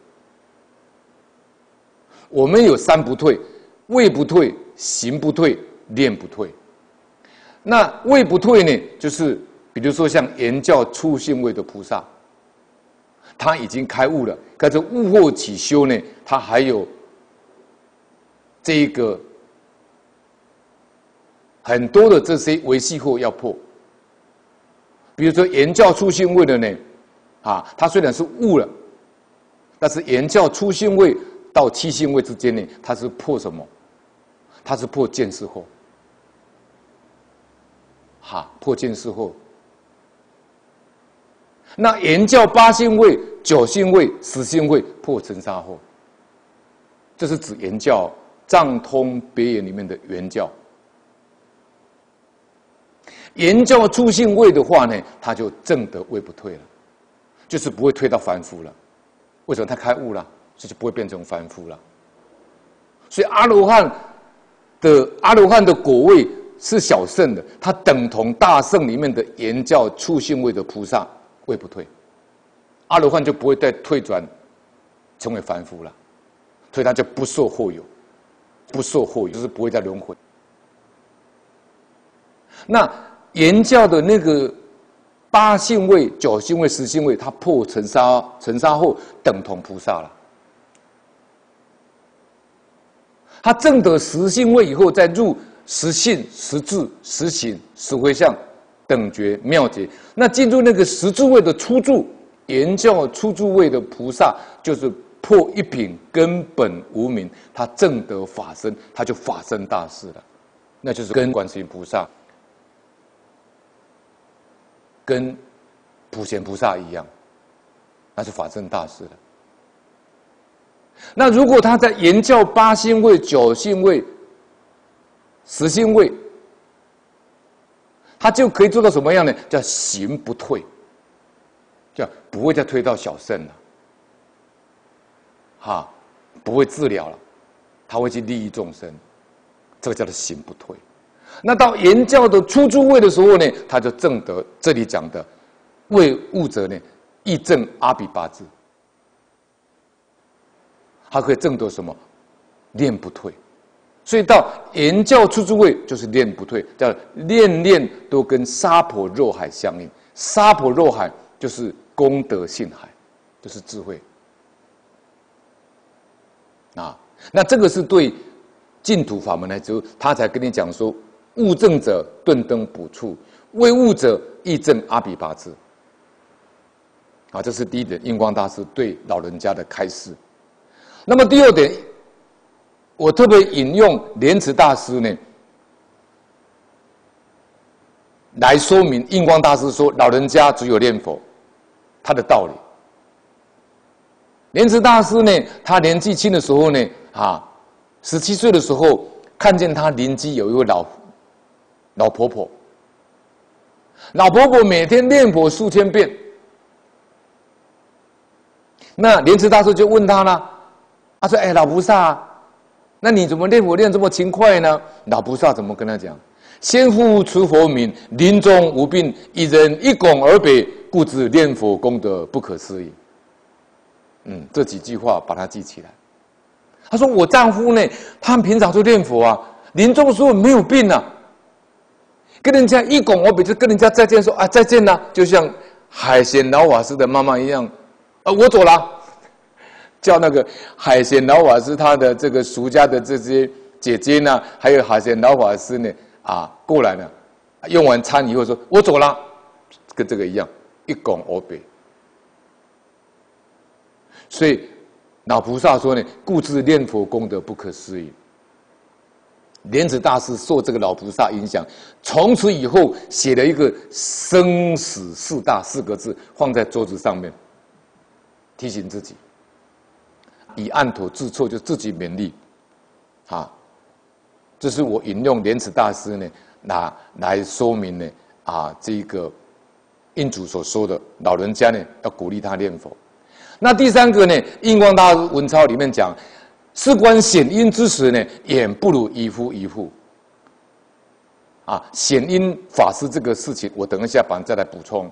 [SPEAKER 1] 我们有三不退：位不退、行不退、念不退。那位不退呢，就是比如说像言教初性位的菩萨，他已经开悟了，可是悟后起修呢，他还有这一个很多的这些维系后要破。比如说言教初心位的呢，啊，他虽然是悟了，但是言教初心位到七心位之间呢，他是破什么？他是破见识后，哈，破见识后。那言教八心位、九心位、十心位破尘沙后，这是指言教藏通别言里面的原教。言教出性位的话呢，他就正得位不退了，就是不会退到凡夫了。为什么他开悟了，所以就不会变成凡夫了。所以阿罗汉的阿罗汉的果位是小圣的，他等同大圣里面的言教出性位的菩萨位不退，阿罗汉就不会再退转成为凡夫了，所以他就不受后有，不受后有就是不会再轮回。那。言教的那个八性位、九性位、十性位，他破尘沙，尘沙后等同菩萨了。他证得十性位以后，再入十性、十智、十行、十回向等觉妙觉。那进入那个十智位的初住，言教初住位的菩萨，就是破一品根本无名，他证得法身，他就法身大事了，那就是跟观世音菩萨。跟普贤菩萨一样，那是法身大师了。那如果他在言教八心位、九心位、十心位，他就可以做到什么样呢？叫行不退，叫不会再推到小圣了，哈，不会治疗了，他会去利益众生，这个叫做行不退。那到言教的初住位的时候呢，他就证得这里讲的为悟者呢，亦证阿比八字，他可以证得什么？念不退。所以到言教初住位就是念不退，叫念念都跟沙婆肉海相应。沙婆肉海就是功德性海，就是智慧。啊，那这个是对净土法门来之后，他才跟你讲说：悟正者顿灯补处，为物者亦正阿比巴智。啊，这是第一点，印光大师对老人家的开示。那么第二点，我特别引用莲池大师呢，来说明印光大师说老人家只有念佛，他的道理。莲池大师呢，他年纪轻的时候呢，啊，十七岁的时候，看见他邻居有一位老老婆婆，老婆婆每天念佛数千遍。那莲池大师就问他了，他说：“哎，老菩萨，那你怎么念佛念这么勤快呢？”老菩萨怎么跟他讲？先父持佛名，临终无病，一人一拱而北，故知念佛功德不可思议。嗯，这几句话把它记起来。他说：“我丈夫呢，他平常就念佛啊，临终时候没有病啊，跟人家一拱而北，就跟人家再见说啊再见呐，就像海鲜老法师的妈妈一样啊。”我走了，叫那个海鲜老法师他的这个俗家的这些姐姐呢，还有海鲜老法师呢，啊，过来呢，用完餐以后说：“我走了。”跟这个一样，一拱而北。所以老菩萨说呢：“故知念佛功德不可思议。”莲子大师受这个老菩萨影响，从此以后写了一个“生死四大”四个字，放在桌子上面。提醒自己，以案头自错，就自己勉励，啊，这是我引用莲池大师呢，拿来说明呢，啊，这个印主所说的，老人家呢要鼓励他念佛。那第三个呢，印光大文钞里面讲，事关显因之时呢，远不如一夫一妇。啊，显因法师这个事情，我等一下把再来补充。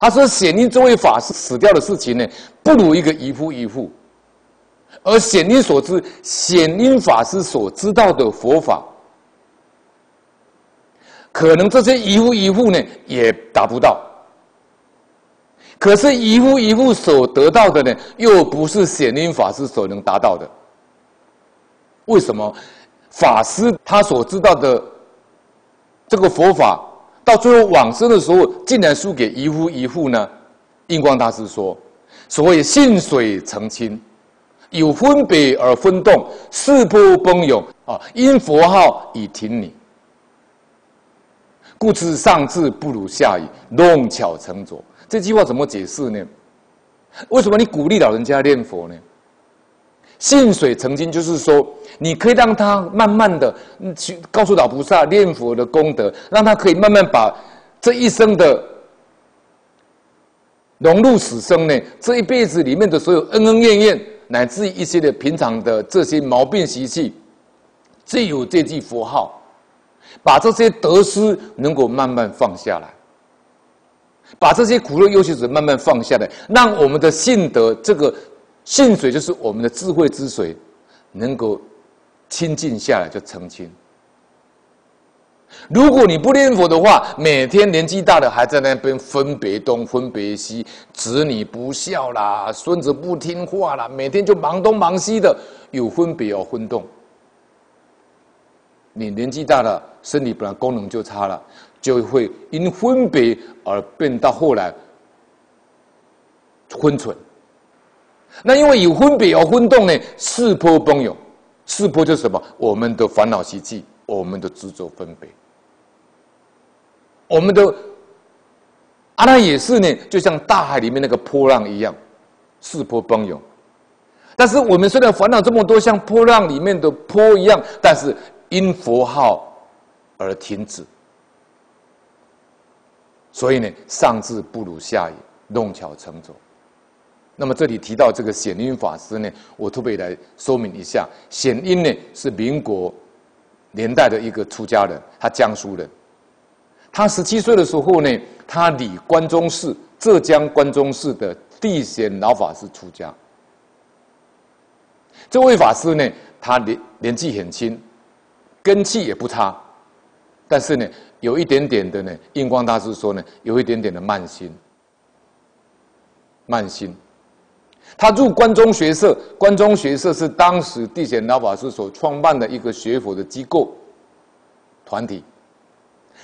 [SPEAKER 1] 他说：“显因这位法师死掉的事情呢，不如一个一夫一妇。而显因所知，显因法师所知道的佛法，可能这些一夫一妇呢也达不到。可是渔夫渔妇所得到的呢，又不是显灵法师所能达到的。为什么？法师他所知道的这个佛法。”到最后往生的时候，竟然输给一夫一妇呢？印光大师说：“所谓信水澄清，有分别而分动，四波奔涌啊！因佛号以停你，故知上智不如下愚，弄巧成拙。”这句话怎么解释呢？为什么你鼓励老人家念佛呢？信水曾经，就是说，你可以让他慢慢的去告诉老菩萨念佛的功德，让他可以慢慢把这一生的融入死生呢，这一辈子里面的所有恩恩怨怨，乃至一些的平常的这些毛病习气，只有这句佛号，把这些得失能够慢慢放下来，把这些苦乐忧喜者慢慢放下来，让我们的性德这个。信水就是我们的智慧之水，能够清净下来就澄清。如果你不念佛的话，每天年纪大的还在那边分别东分别西，子女不孝啦，孙子不听话啦，每天就忙东忙西的，有分别有混动。你年纪大了，身体本来功能就差了，就会因分别而变到后来昏蠢。那因为有分别而昏动呢，四波奔涌，四波就是什么？我们的烦恼习气，我们的执着分别，我们的啊，那也是呢，就像大海里面那个波浪一样，四波奔涌。但是我们虽然烦恼这么多，像波浪里面的波一样，但是因佛号而停止。所以呢，上智不如下愚，弄巧成拙。那么这里提到这个显音法师呢，我特别来说明一下。显音呢是民国年代的一个出家人，他江苏人。他十七岁的时候呢，他礼关中市浙江关中市的地显老法师出家。这位法师呢，他年年纪很轻，根气也不差，但是呢，有一点点的呢，印光大师说呢，有一点点的慢心，慢心。他入关中学社，关中学社是当时地显老法师所创办的一个学佛的机构团体。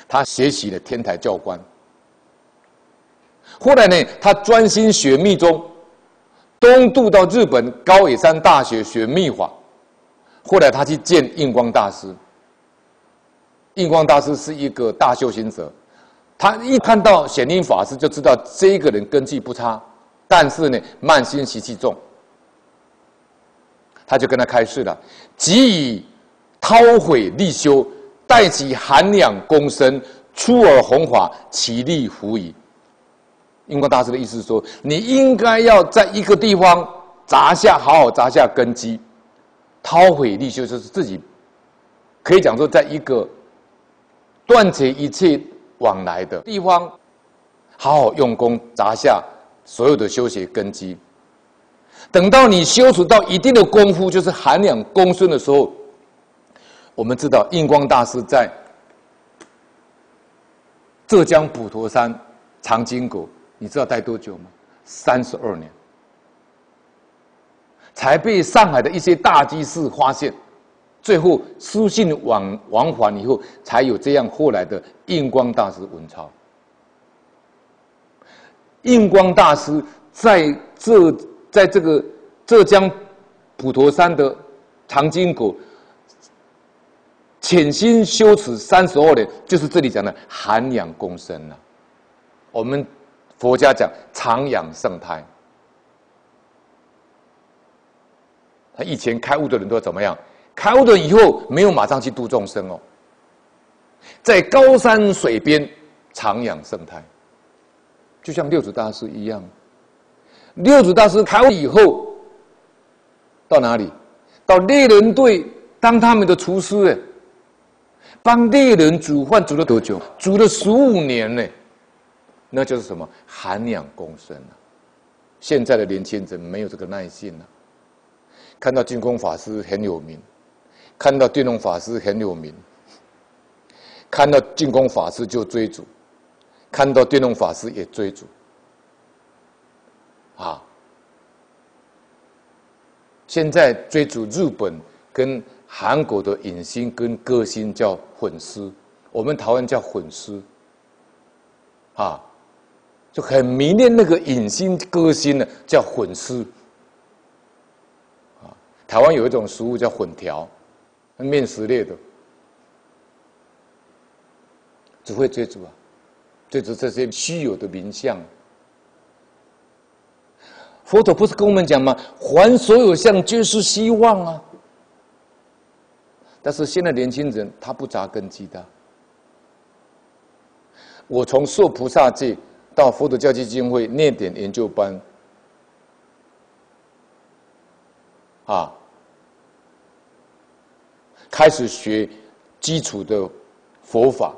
[SPEAKER 1] 他学习了天台教官。后来呢，他专心学密宗，东渡到日本高野山大学学密法。后来他去见印光大师。印光大师是一个大修行者，他一看到显灵法师就知道这个人根基不差，但是呢慢心习气重，他就跟他开示了：即以韬晦立修，待其涵养功深，出而弘法，其力弗矣。印光大师的意思是说，你应该要在一个地方砸下好好砸下根基，韬晦立修就是自己可以讲说，在一个。断绝一切往来的地方，好好用功，砸下所有的修学根基。等到你修持到一定的功夫，就是涵养功孙的时候，我们知道印光大师在浙江普陀山藏经阁，你知道待多久吗？三十二年，才被上海的一些大居士发现。最后书信往往返以后，才有这样后来的印光大师文钞。印光大师在这在这个浙江普陀山的藏经阁潜心修持三十二年，就是这里讲的涵养共生了。我们佛家讲常养圣胎。他以前开悟的人都怎么样？开悟了以后，没有马上去度众生哦，在高山水边徜徉圣态，就像六祖大师一样。六祖大师开悟以后，到哪里？到猎人队当他们的厨师哎，帮猎人煮饭煮了多久？煮了十五年呢，那就是什么涵养功深啊！现在的年轻人没有这个耐性了，看到净空法师很有名。看到电龙法师很有名，看到净空法师就追逐，看到电龙法师也追逐，啊！现在追逐日本跟韩国的影星跟歌星叫粉丝，我们台湾叫粉丝，啊，就很迷恋那个影星歌星呢，叫粉丝，啊，台湾有一种食物叫粉条。面食类的，只会追逐啊，追逐这些虚有的名相。佛陀不是跟我们讲吗？还所有相皆是希望啊。但是现在年轻人他不扎根基的。我从受菩萨戒到佛陀教基金会念点研究班，啊。开始学基础的佛法，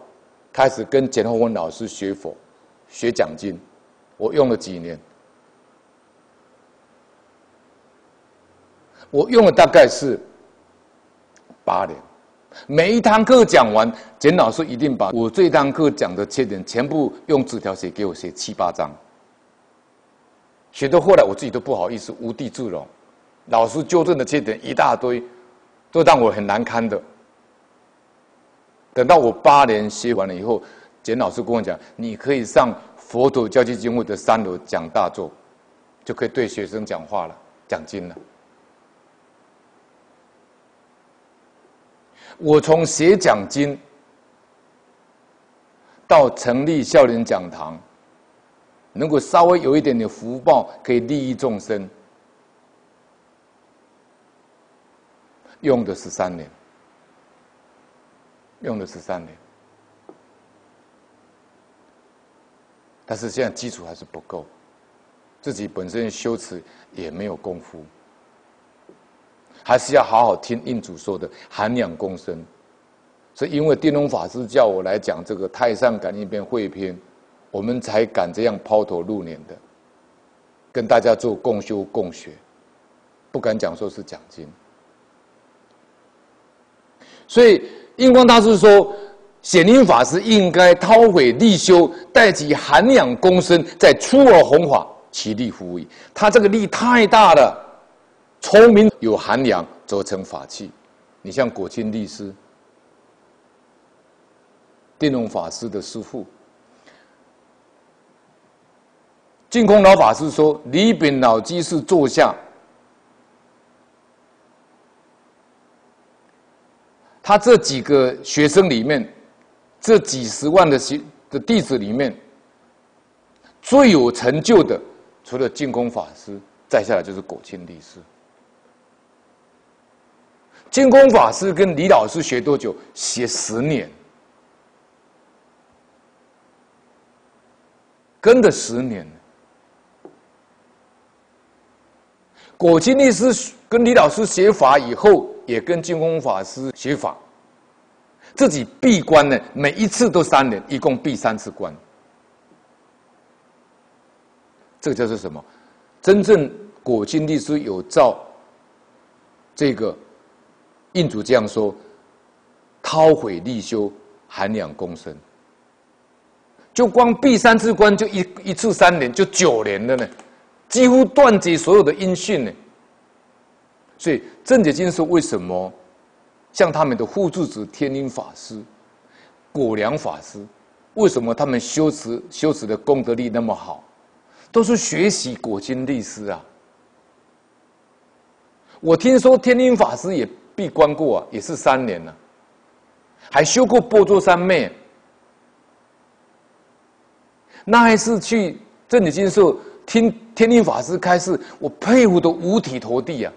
[SPEAKER 1] 开始跟简宏文老师学佛，学讲经，我用了几年，我用了大概是八年，每一堂课讲完，简老师一定把我这堂课讲的缺点全部用纸条写给我，写七八张，写到后来我自己都不好意思，无地自容，老师纠正的缺点一大堆。都让我很难堪的。等到我八年学完了以后，简老师跟我讲：“你可以上佛陀教基金会的三楼讲大座，就可以对学生讲话了，讲经了。”我从写讲经到成立孝林讲堂，能够稍微有一点点福报，可以利益众生。用的是三年，用的是三年，但是现在基础还是不够，自己本身修持也没有功夫，还是要好好听印主说的涵养功深。是因为电龙法师叫我来讲这个《太上感应篇》汇篇，我们才敢这样抛头露脸的，跟大家做共修共学，不敢讲说是讲经。所以，印光大师说，显灵法师应该韬晦立修，待其涵养功深，再出而弘法。其力乎矣。他这个力太大了，聪明有涵养，则成法器。你像果清律师、电容法师的师父，净空老法师说：“李炳老居士坐下，他这几个学生里面，这几十万的学的弟子里面，最有成就的，除了净空法师，再下来就是果清律师。”净空法师跟李老师学多久？学十年，跟了十年。果清律师跟李老师学法以后，也跟净空法师学法，自己闭关呢，每一次都三年，一共闭三次关。这个叫做什么？真正果清律师有照这个。印主这样说：“韬晦立修，涵养功深。就光闭三次关，就一一次三年，就九年了呢，几乎断绝所有的音讯呢。所以正解经说，为什么像他们的护助子天音法师、果良法师，为什么他们修持修持的功德力那么好，都是学习果经律师啊？我听说天音法师也。”闭关过啊，也是三年了，还修过波卓三昧。那一次去正解经社听天音法师开示，我佩服的五体投地啊！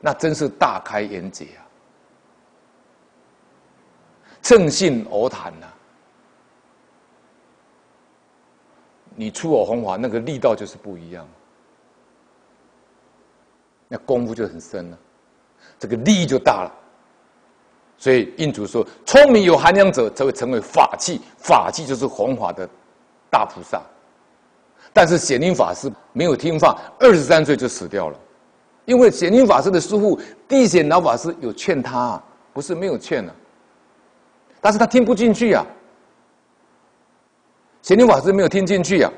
[SPEAKER 1] 那真是大开眼界啊，正信而谈呐。你出我红华，那个力道就是不一样，那功夫就很深了。这个利益就大了，所以印主说：聪明有涵养者，才会成为法器。法器就是弘法的大菩萨。但是显灵法师没有听话，二十三岁就死掉了。因为显灵法师的师傅地显老法师有劝他，不是没有劝呢，但是他听不进去呀。显灵法师没有听进去呀，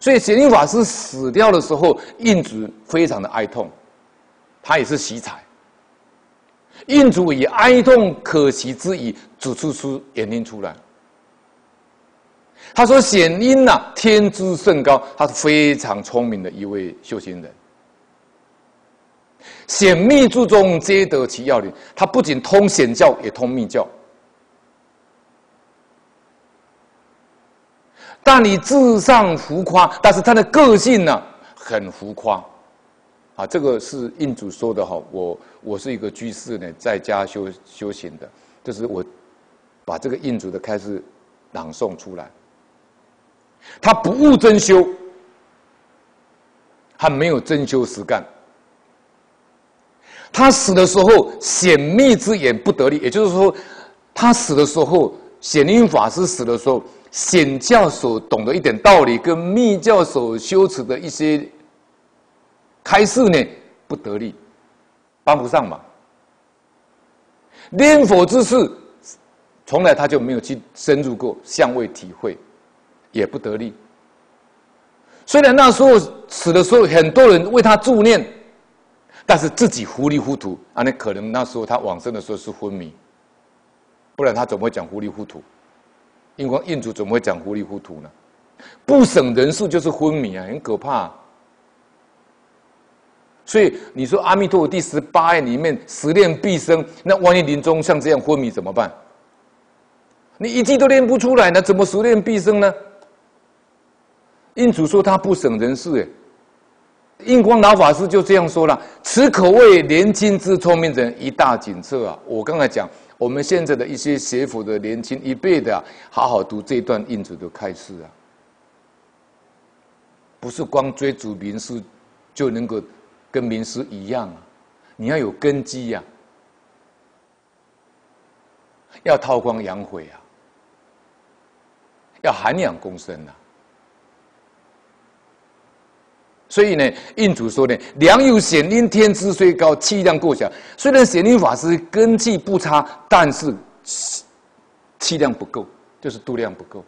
[SPEAKER 1] 所以显灵法师死掉的时候，印主非常的哀痛。他也是喜彩，印主以哀痛可惜之意，指出出眼睛出来。他说：“显因呐，天资甚高，他是非常聪明的一位修行人。显密注中皆得其要领，他不仅通显教，也通密教。但你至上浮夸，但是他的个性呢，很浮夸。”啊，这个是印主说的哈，我我是一个居士呢，在家修修行的，就是我把这个印主的开始朗诵出来。他不务真修，他没有真修实干。他死的时候显密之言不得力，也就是说，他死的时候显灵法师死的时候，显教所懂的一点道理，跟密教所修持的一些。开示呢不得力，帮不上忙。念佛之事，从来他就没有去深入过，相位体会，也不得力。虽然那时候死的时候，很多人为他助念，但是自己糊里糊涂啊！那可能那时候他往生的时候是昏迷，不然他怎么会讲糊里糊涂？印光印主怎么会讲糊里糊涂呢？不省人事就是昏迷啊，很可怕。所以你说阿弥陀佛第十八愿里面十念必生，那万一临终像这样昏迷怎么办？你一句都念不出来，那怎么十念必生呢？印主说他不省人事，哎，印光老法师就这样说了：此可谓年轻之聪明人一大警策啊！我刚才讲，我们现在的一些学佛的年轻一辈的，好好读这段印主的开示啊，不是光追逐名师就能够。跟名师一样啊，你要有根基呀，要韬光养晦啊，要涵养功深呐。所以呢，印主说呢，良有显灵，天资虽高，气量过小。虽然显灵法师根气不差，但是气量不够，就是度量不够。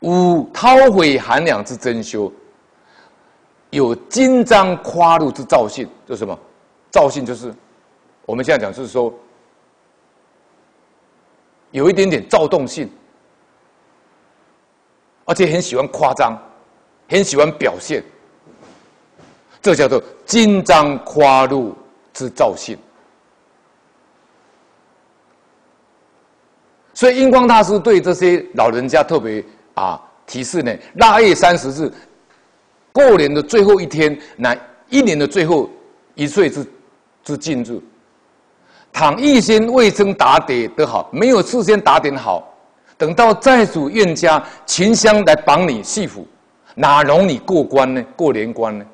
[SPEAKER 1] 五韬晦寒凉之真修，有金章夸入之造性，就什么？造性就是我们现在讲，就是说有一点点躁动性，而且很喜欢夸张，很喜欢表现，这叫做金章夸入之造性。所以，英光大师对这些老人家特别啊提示呢：腊月三十日，过年的最后一天，乃一年的最后一岁之之进入，倘预先未曾打点得好，没有事先打点好，等到债主冤家秦香来帮你戏府，哪容你过关呢？过年关呢？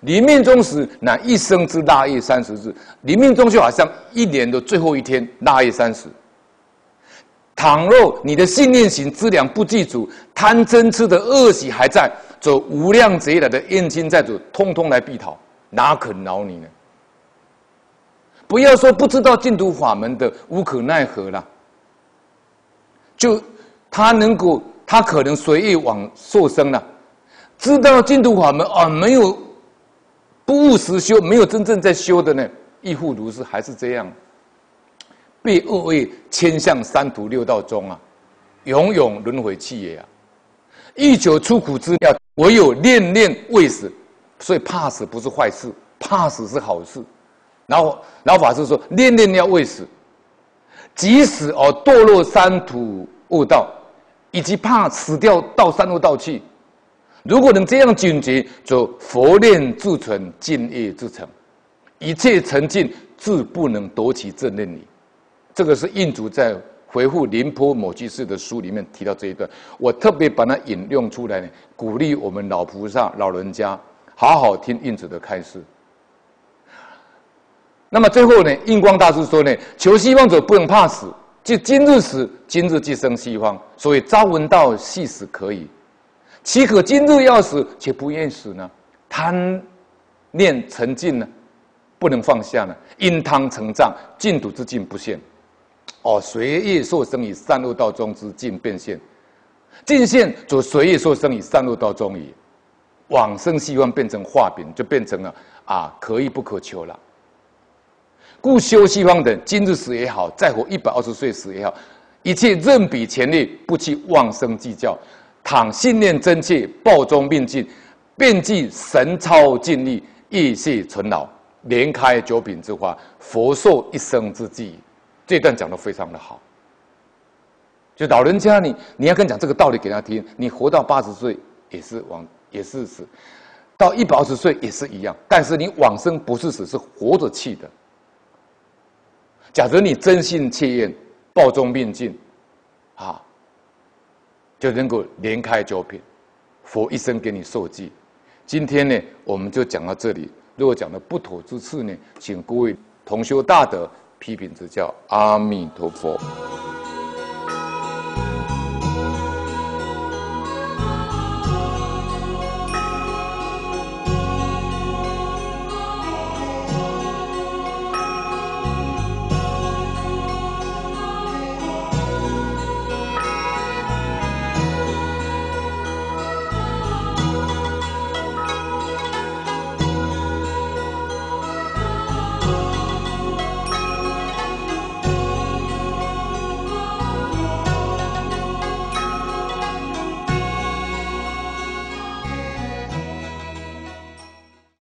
[SPEAKER 1] 你命中时乃一生之腊月三十日，你命中就好像一年的最后一天，腊月三十。倘若你的信念型资粮不记住，贪嗔痴的恶习还在，走无量劫来的冤亲债主，通通来逼讨，哪肯饶你呢？不要说不知道净土法门的无可奈何了，就他能够，他可能随意往受生了，知道净土法门啊，没有不务实修，没有真正在修的呢，亦复如是，还是这样。被恶业牵向三途六道中啊，永永轮回气也啊！欲求出苦之妙，唯有念念未死，所以怕死不是坏事，怕死是好事。然后老法师说，念念要未死，即使而堕落三途恶道，以及怕死掉到三恶道去，如果能这样警觉，则佛念自存，敬业自成，一切成静，自不能夺其正念理。这个是印祖在回复宁波某居士的书里面提到这一段，我特别把它引用出来呢，鼓励我们老菩萨老人家好好听印祖的开示。那么最后呢，印光大师说呢，求希望者不能怕死，即今日死，今日即生西方。所以朝闻道，夕死可以，岂可今日要死且不愿死呢？贪念沉静呢，不能放下呢？因汤成障，净土之境不现。哦，随业受生以善恶道中之境变现，尽现则随业受生以善恶道中矣。往生希望变成画饼，就变成了啊，可遇不可求了。故修西方等，今日死也好，再活一百二十岁死也好，一切任彼前列，不去妄生计较。倘信念真切，报中命尽，便即神超尽力，意谢存老，连开九品之花，佛寿一生之计。这段讲的非常的好，就老人家，你你要跟讲这个道理给他听，你活到八十岁也是往也是死，到一百二十岁也是一样，但是你往生不是死，是活着去的。假如你真心切愿，报中命尽，啊，就能够连开九品，佛一生给你受记。今天呢，我们就讲到这里。如果讲的不妥之处呢，请各位同修大德。批评指教，阿弥陀佛。